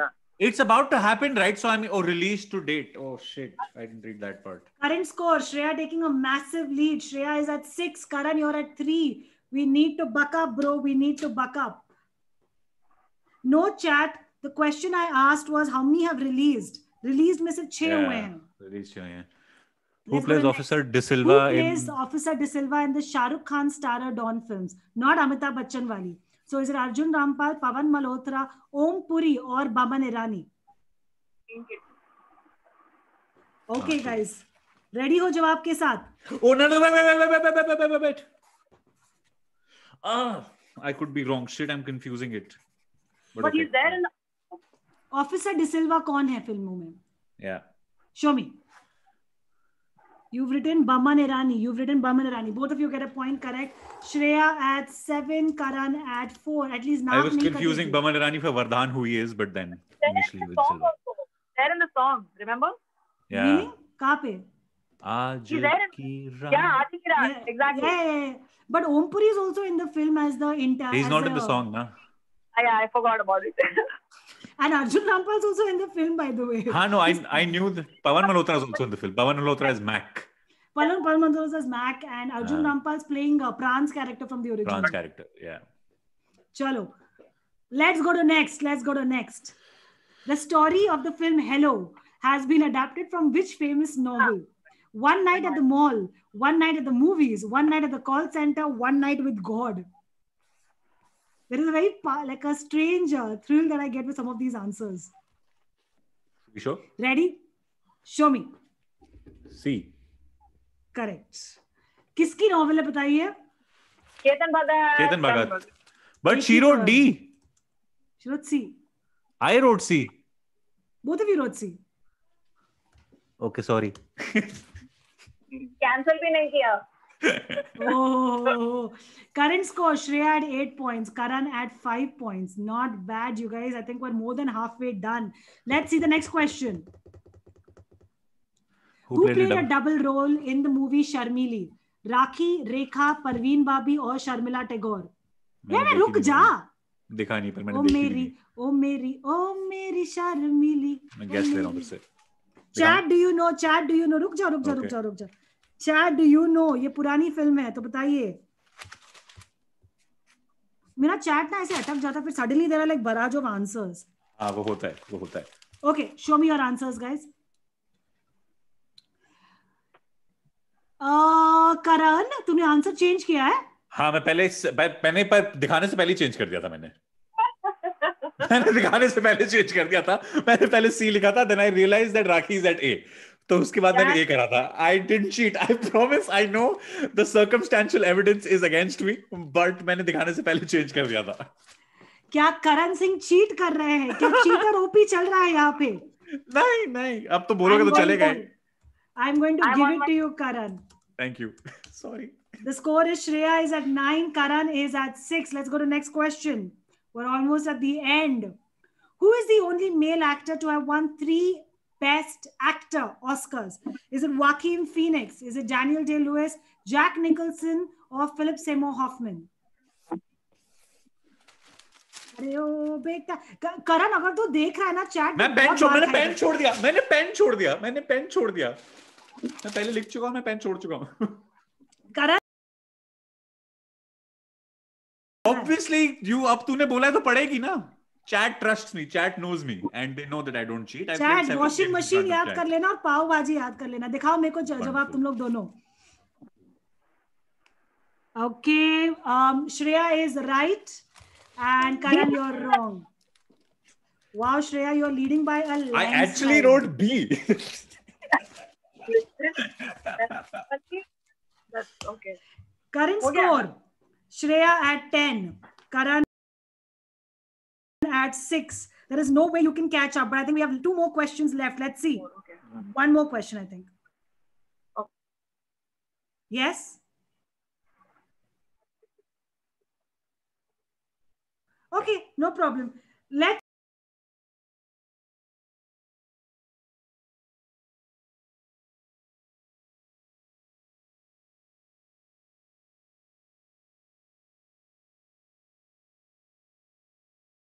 It's about to happen, right? So I'm oh released to date. Oh shit, I didn't read that part. Current score Shreya taking a massive lead. Shreya is at six. Karan, you're at three. We need to buck up, bro. We need to buck up. No chat. The question I asked was how many have released? Released में से छह हुए हैं. Released हुए हैं. Who Let's plays Officer De Silva? Who plays in... Officer De Silva in the shahrukh Khan starrer don films? Not Amitabh Bachchan wali. So is it Arjun Rampal, Pavan Malhotra, Om Puri or Baman Irani? Okay, okay guys. Ready हो जवाब के साथ ओ no no wait wait wait wait wait wait Ah, I could be wrong. Shit, I'm confusing it. But, but okay. he's there in the... Officer De Silva कौन है फिल्मों में? Yeah. Show me. You've written Boman Irani. You've written Boman Irani. Both of you get a point correct. Shreya at seven, Karan at four. At least now. I was confusing Boman Irani for Vardhan, who he is, but then initially with Silva. There in the song, remember? Yeah. Really? Aaj Ki Raat. Yeah, Aaj Ki Raat. Yeah, exactly. Yeah, yeah. But Om Puri is also in the film as the entire. He's not in the song, na? Ah, yeah, I forgot about it. and Arjun Rampal is also in the film, by the way. Ah, no, I, I knew that Pawan Malhotra is also in the film. Pawan Malhotra is Mac. Pawan Malhotra is Mac, and Arjun. Ah. Rampal is playing a Pran's character from the original. Pran's character, yeah. Chalo. Let's go to next. Let's go to next. The story of the film Hello has been adapted from which famous novel? One night at the mall, one night at the movies, one night at the call center, one night with God. There is a very pa- like a strange uh, thrill that I get with some of these answers. You sure? Ready? Show me. C. Correct. किसकी novel है बताइए Chetan Bhagat Chetan Bhagat. Bhagat. But she wrote D. She wrote C. I wrote C. Both of you wrote C. Okay, cancel भी नहीं किया oh, current score Shreya at eight points, Karan at five points. Not bad, you guys. I think we're more than halfway done. Let's see the next question. Who, Who played, played a double role in the movie Sharmili? Rakhi, Rekha, Parveen Babi, or Sharmila Tagore? मैंने यार देखी रुक जा movie. नहीं पर मैंने ओ देखी मेरी नहीं ओ मेरी ओ मेरी शर्मिली मैं गैस ले रहा हूँ फिर से chat do you know chat do you know रुक जाओ रुक जाओ रुक. जाओ रुक जाओ चैट डू यू नो ये पुरानी फ़िल्म है तो बताइए। मेरा चैट ना ऐसे अटक जाता फिर suddenly there are like barrage of answers. हाँ वो होता है वो होता है। Show me your answers, guys. Uh, Karan, तूने आंसर चेंज किया है? हाँ मैं पहले मैंने पर दिखाने से पहले चेंज कर दिया था मैंने। मैंने दिखाने से पहले चेंज कर दिया था। मैंने पहले सी लिखा था then I realize that Rakhi is at A तो उसके बाद मैंने ए करा था। I didn't cheat I promise I know the circumstantial evidence is against me but मैंने दिखाने से पहले चेंज कर दिया था। क्या करण सिंह चीट कर रहे हैं? क्या चीटर ओपी चल रहा है यहाँ पे? नहीं नहीं अब तो बोलोगे तो चलेगा I am going to give it to you Karan thank you sorry The score is Shreya is at nine, Karan is at six. Let's go to next question. We're almost at the end. Who is the only male actor to have won three Best Actor Oscars? Is it Joaquin Phoenix? Is it Daniel Day Lewis, Jack Nicholson, or Philip Seymour Hoffman? अरे ओ बेटा करण अगर तू देख रहा है ना chat मैं पेन छोड़ मैंने पेन छोड़ दिया मैंने पेन छोड़ दिया मैंने पेन छोड़ दिया मैं पहले लिख चुका हूँ मैं पेन छोड़ चुका हूँ करण ऑब्वियसली यू अब तूने बोला है तो पड़ेगी ना chat trust me chat knows me and they know that I don't cheat chat washing machine याद कर लेना और पाव भाजी याद कर लेना। दिखाओ मेरे को जवाब तुम लोग दोनों। Okay Shreya is right and Karan you wrong wow Shreya you are leading by I actually wrote B Karan score Shreya at ten Karan at 6. There is no way you can catch up, but I think we have two more questions left. Let's see. Okay. Mm-hmm. One more question, I think. Okay. Yes? Okay, no problem. Let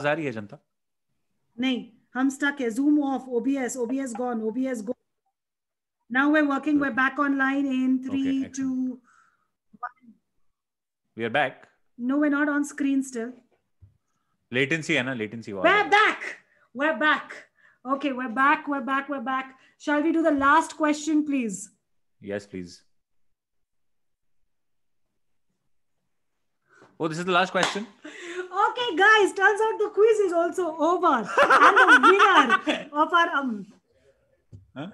आ रही है जनता? नहीं हम stuck है। Zoom off OBS OBS gone OBS go now we working we back online in 3 2 1 we are back no we not on screen still latency है ना? Latency वाला we back we back okay we back we back we back shall we do the last question please yes please Oh, this is the last question. Okay guys turns out the quiz is also over and the winner of our um huh?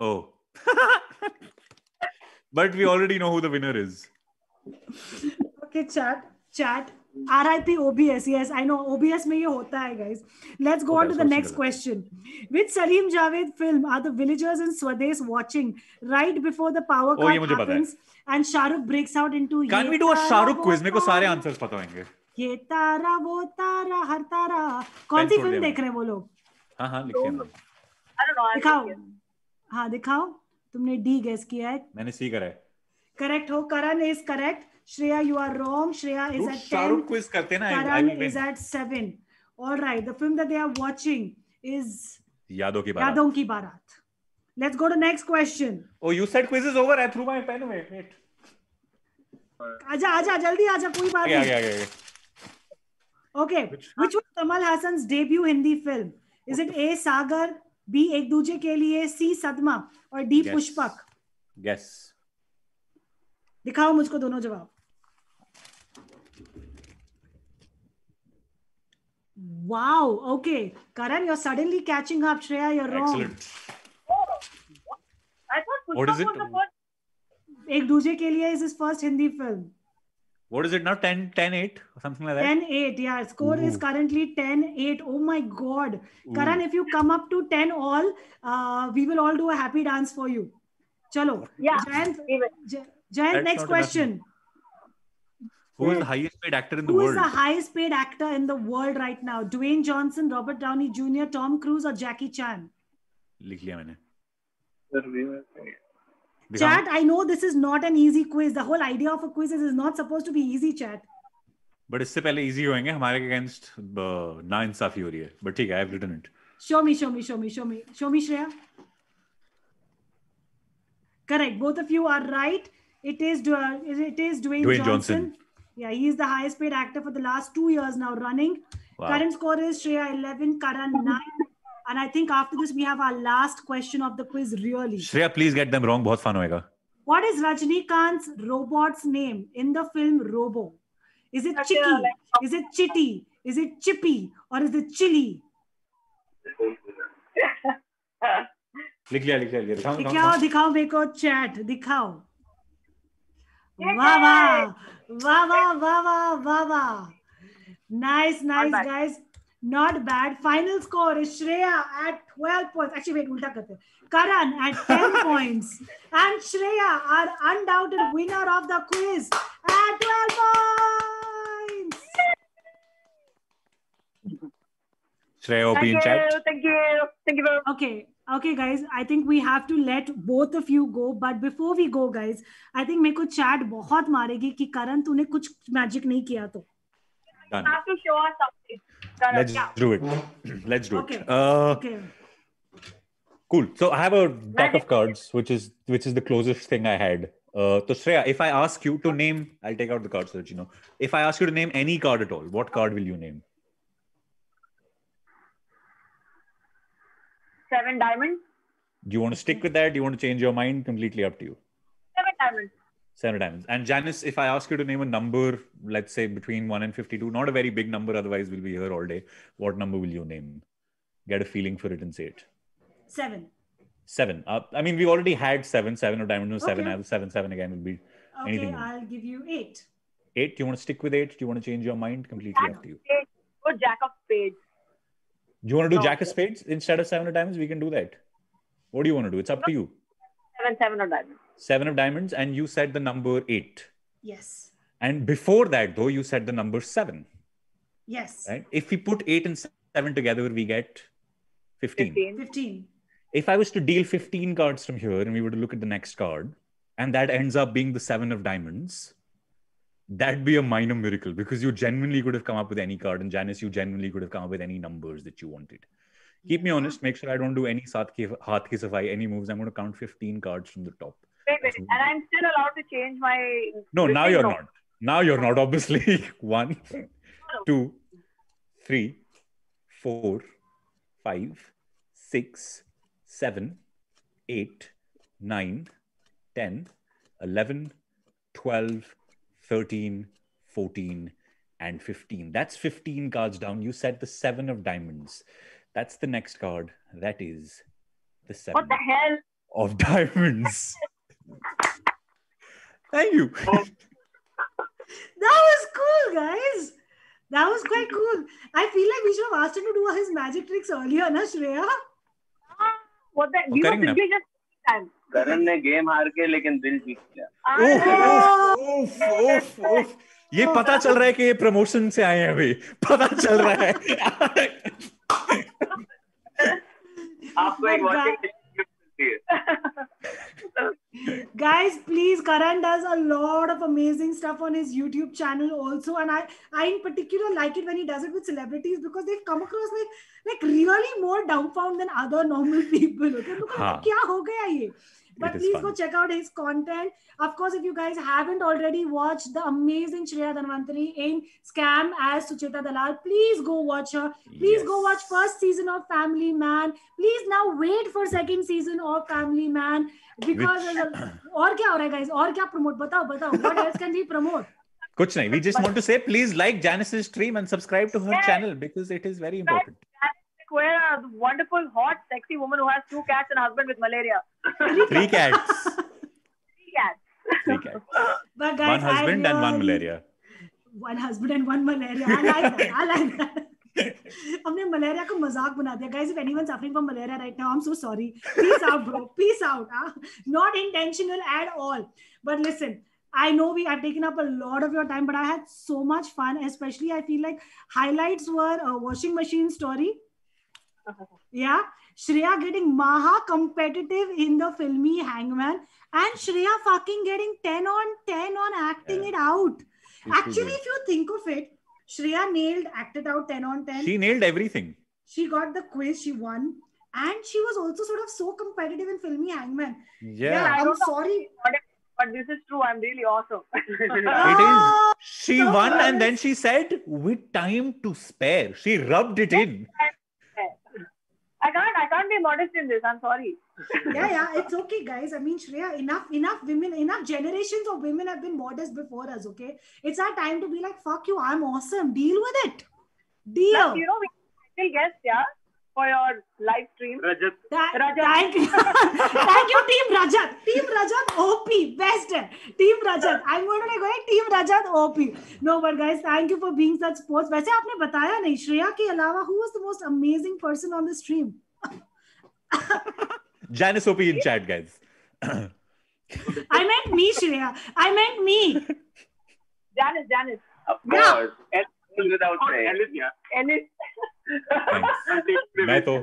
oh but we already know who the winner is Okay, chat, chat. R I P OBS yes I know OBS में ये होता है guys let's go on to the next question with Salim Javed film are the villagers in Swades watching right before the power cut happens and Shahrukh breaks out into can we do a Shahrukh quiz मेरे को सारे answers पता होंगे. ये तारा वो तारा हर तारा. कौन सी film देख रहे हैं वो लोग? हाँ हाँ लिखिए दिखाओ. हाँ दिखाओ. तुमने डी गेस किया है. मैंने सी करा है. करेक्ट हो Karan is correct Shreya, you are wrong. Shreya is Oops, at 10. Shahrukh quiz karte na, Karan I, is at 7. All right. The film that they are watching is Yadon Ki Barat. Yadon Ki Barat. Let's go to next question. Oh, you said quiz is over. I threw my pen away. Wait. आजा आजा जल्दी आजा कोई बात नहीं okay which was Kamal Haasan's debut Hindi film is it A Sagar B Ek Duje Ke लिए C Sadma और D Pushpak? Yes दिखाओ मुझको दोनों जवाब Wow. Okay. Karan, you're suddenly catching up. Shreya, you're wrong. excellent I thought What is Pushpa it? was the first. Ek Duje Ke Liye is his first Hindi film. what is it now 10 10 8 or something like that 10 8 yeah score is Ooh. currently 10 8 oh my god Ooh. karan if you come up to 10 all uh, we will all do a happy dance for you chalo Yeah. Jayant, Even. J- Jayant That's next not enough. question who is the highest paid actor in the who is world the highest paid actor in the world right now dwayne johnson robert downey jr tom cruise or jackie chan लिख लिया मैंने chat i know this is not an easy quiz the whole idea of a quiz is, is not supposed to be easy chat but इससे पहले easy होएंगे हमारे against ना इंसाफी हो रही है बट ठीक है I have written it Show me, show me, show me, show me. Show me, Shreya. Correct. Both of you are right. It is Du- it is Dwayne, Dwayne Johnson. Johnson. Yeah, he is the highest paid actor for the last two years now running. Wow. Current score is Shreya 11, Karan 9. And I think after this, we have our last question of the quiz, really. Shreya, please get them wrong. बहुत fun होएगा. What is Rajnikant's robot's name in the film Robo? Is it Chicky? Is it Chitty? Is it Chippy? Or is it Chili? लिख लिया लिख लिया लिख लिया. दिखाओ, दिखाओ, दिखाओ दिखाओ. दिखाओ मेरे को चैट दिखाओ Vava, Vava, Vava, Vava. Nice, nice, Not guys. Not bad. Final score is Shreya at 12 points. Actually, wait, ulta karte. Karan at 10 points. And Shreya, our undoubted winner of the quiz, at 12 points. Shreya, open chat. Thank you. Thank you. Thank you. Okay. okay guys i think we have to let both of you go but before we go guys i think मेरे को chat बहुत मारेगी कि करण तूने कुछ magic नहीं किया तो Done. You have to show us something. Karan, Let's yeah. do it. Let's do Okay. it. Uh, okay cool. So I have a deck of cards, which is which is the closest thing I had. Uh, so Shreya, if I ask you to name, I'll take out the cards so that you know. If I ask you to name any card at all, what card will you name? Seven diamonds. Do you want to stick with that? Do you want to change your mind? Completely up to you. Seven diamonds. Seven diamonds. And Janice, if I ask you to name a number, let's say between one and fifty-two, not a very big number, otherwise we'll be here all day. What number will you name? Get a feeling for it and say it. seven Seven. Uh, I mean, we already had seven. Seven of diamonds. No, seven. Okay. Seven. Seven again will be Okay, Anything. I'll give you eight. eight. Do you want to stick with eight? Do you want to change your mind? Completely up to you. Or jack of spades. Do you want to do No. Jack of Spades instead of seven of diamonds? We can do that. What do you want to do? It's up to you. Seven, seven of diamonds. Seven of diamonds, and you said the number eight. Yes. And before that, though, you said the number seven. Yes. Right? If we put eight and seven together, we get 15. Fifteen. 15. If I was to deal 15 cards from here and we were to look at the next card, and that ends up being the seven of diamonds, that'd be a minor miracle because you genuinely could have come up with any card. And Janice, you genuinely could have come up with any numbers that you wanted. Keep me honest. Make sure I don't do any Saath ki, Haath ki Safai, any moves. I'm going to count 15 cards from the top. Wait, wait. And I'm still allowed to change my. No, now you're not. Now you're not, obviously. One, two, three, four, five, six, seven, eight, nine, 10, 11, 12, 13, 14, and 15. That's 15 cards down. You said the seven of diamonds. That's the next card. That is the seven. What the hell? Of diamonds. Thank you. That was cool, guys. That was quite cool. I feel like we should have asked him to do his magic tricks earlier, na Shreya? Ah, what the? Oh, we were just time. करण ने game हार के लेकिन दिल जीत लिया Ah। ये पता चल रहा है कि ये प्रमोशन से आए हैं अभी पता चल रहा है आपको एक वॉचिंग है Guys, please, Karan does a lot of amazing stuff on his YouTube channel also. And I, I in particular like it when he does it with celebrities because they've come across like like really more dumbfound than other normal people. Okay? Look, हाँ. क्या हो गया ये? But please fun. go check out his content. Of course, if you guys haven't already watched the amazing Shreya Dhanawanthary in Scam as Sucheta Dalal, please go watch her. Please yes. go watch first season of Family Man. Please now wait for second season of Family Man because or kya क्या guys Or kya promote बताओ what else can we promote Kuch नहीं we just want to say please like Janice's stream and subscribe to her yes. channel because it is very important a wonderful, hot, sexy woman who has two cats and a husband with malaria. three cats Three cats. three cats But guys, one husband I and one really- malaria One husband and one malaria. I like that. I like that. हमने malaria को मजाक बना दिया guys if anyone suffering from malaria right now i'm so sorry peace out bro peace out huh? not intentional at all but listen i know we have taken up a lot of your time but i had so much fun especially i feel like highlights were a washing machine story yeah shreya getting maha competitive in the filmy hangman and shreya fucking getting 10 on 10 on acting Yeah. it out She's too Actually, if you think of it, Shreya nailed, acted out 10 on 10. she nailed everything She got the quiz, she won. And she was also sort of so competitive in Filmy Hangman. yeah, I I'm don't know. sorry. but this is true. I'm really awesome. It Oh. She so won, nice. and then she said, "With time to spare." She rubbed it in. I can't. I can't be modest in this. I'm sorry. yeah, yeah, it's okay, guys. I mean, Shreya, enough, enough women, enough generations of women have been modest before us. Okay, it's our time to be like, "Fuck you, I'm awesome." Deal with it. Deal. Plus, you know, we still guest, yeah, for your live stream. Rajat, Tha- Rajat. Thank you. thank you, Team Rajat. Team Rajat OP. Best. Team Rajat. I'm going to going Team Rajat OP. No, but guys, thank you for being such sports. वैसे आपने बताया नहीं श्रेया के अलावा who was the most amazing person on the stream? Janice OP in chat, guys. I meant me, Shreya. I meant me. Janice, Janice, of course. Yeah. And without saying. Alice. मैं तो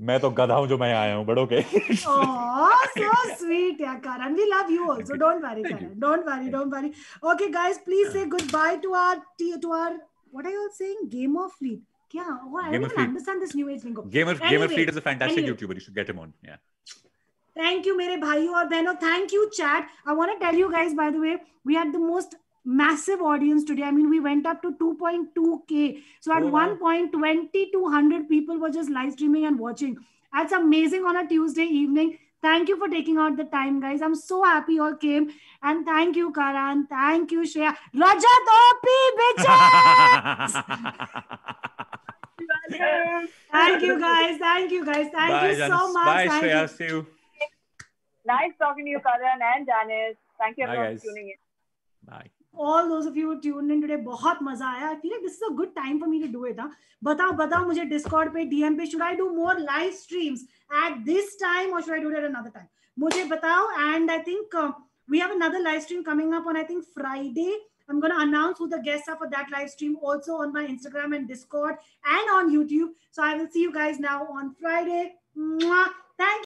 मैं तो गधा हूँ जो मैं आया हूँ but okay so sweet yeah Karan we love you also don't worry Karan don't worry don't worry okay guys please say good bye to our to our what are you saying game of fleet क्या ओ I don't understand this new age lingo gamer Gamer Fleet is a fantastic YouTuber you should get him on yeah thank you मेरे भाइयों और बहनों thank you chat I want to tell you guys by the way we are the most massive audience today. I mean, we went up to 2.2k. So at Oh, wow. one point, 2,200 people were just live streaming and watching. That's amazing on a Tuesday evening. Thank you for taking out the time, guys. I'm so happy you all came. And thank you, Karan. Thank you, Shreya. Rajat OP, bitches! Thank you, guys. Thank you, guys. Thank Bye, you so Janice. much. Bye, Thank Shreya. you. See you. Nice talking to you, Karan and Janice. Thank you everyone for tuning in. Bye. All those of you tune in today बहुत मज़ा आया I feel this is a good time for me to do it हाँ बताओ बताओ मुझे Discord पे DM पे should I do more live streams at this time और should I do it at another time मुझे बताओ and I think we have another live stream coming up on I think Friday. I'm going to announce who the guests are for that live stream also on my Instagram and Discord and on YouTube. So I will see you guys now on Friday. Mwah. Thank you.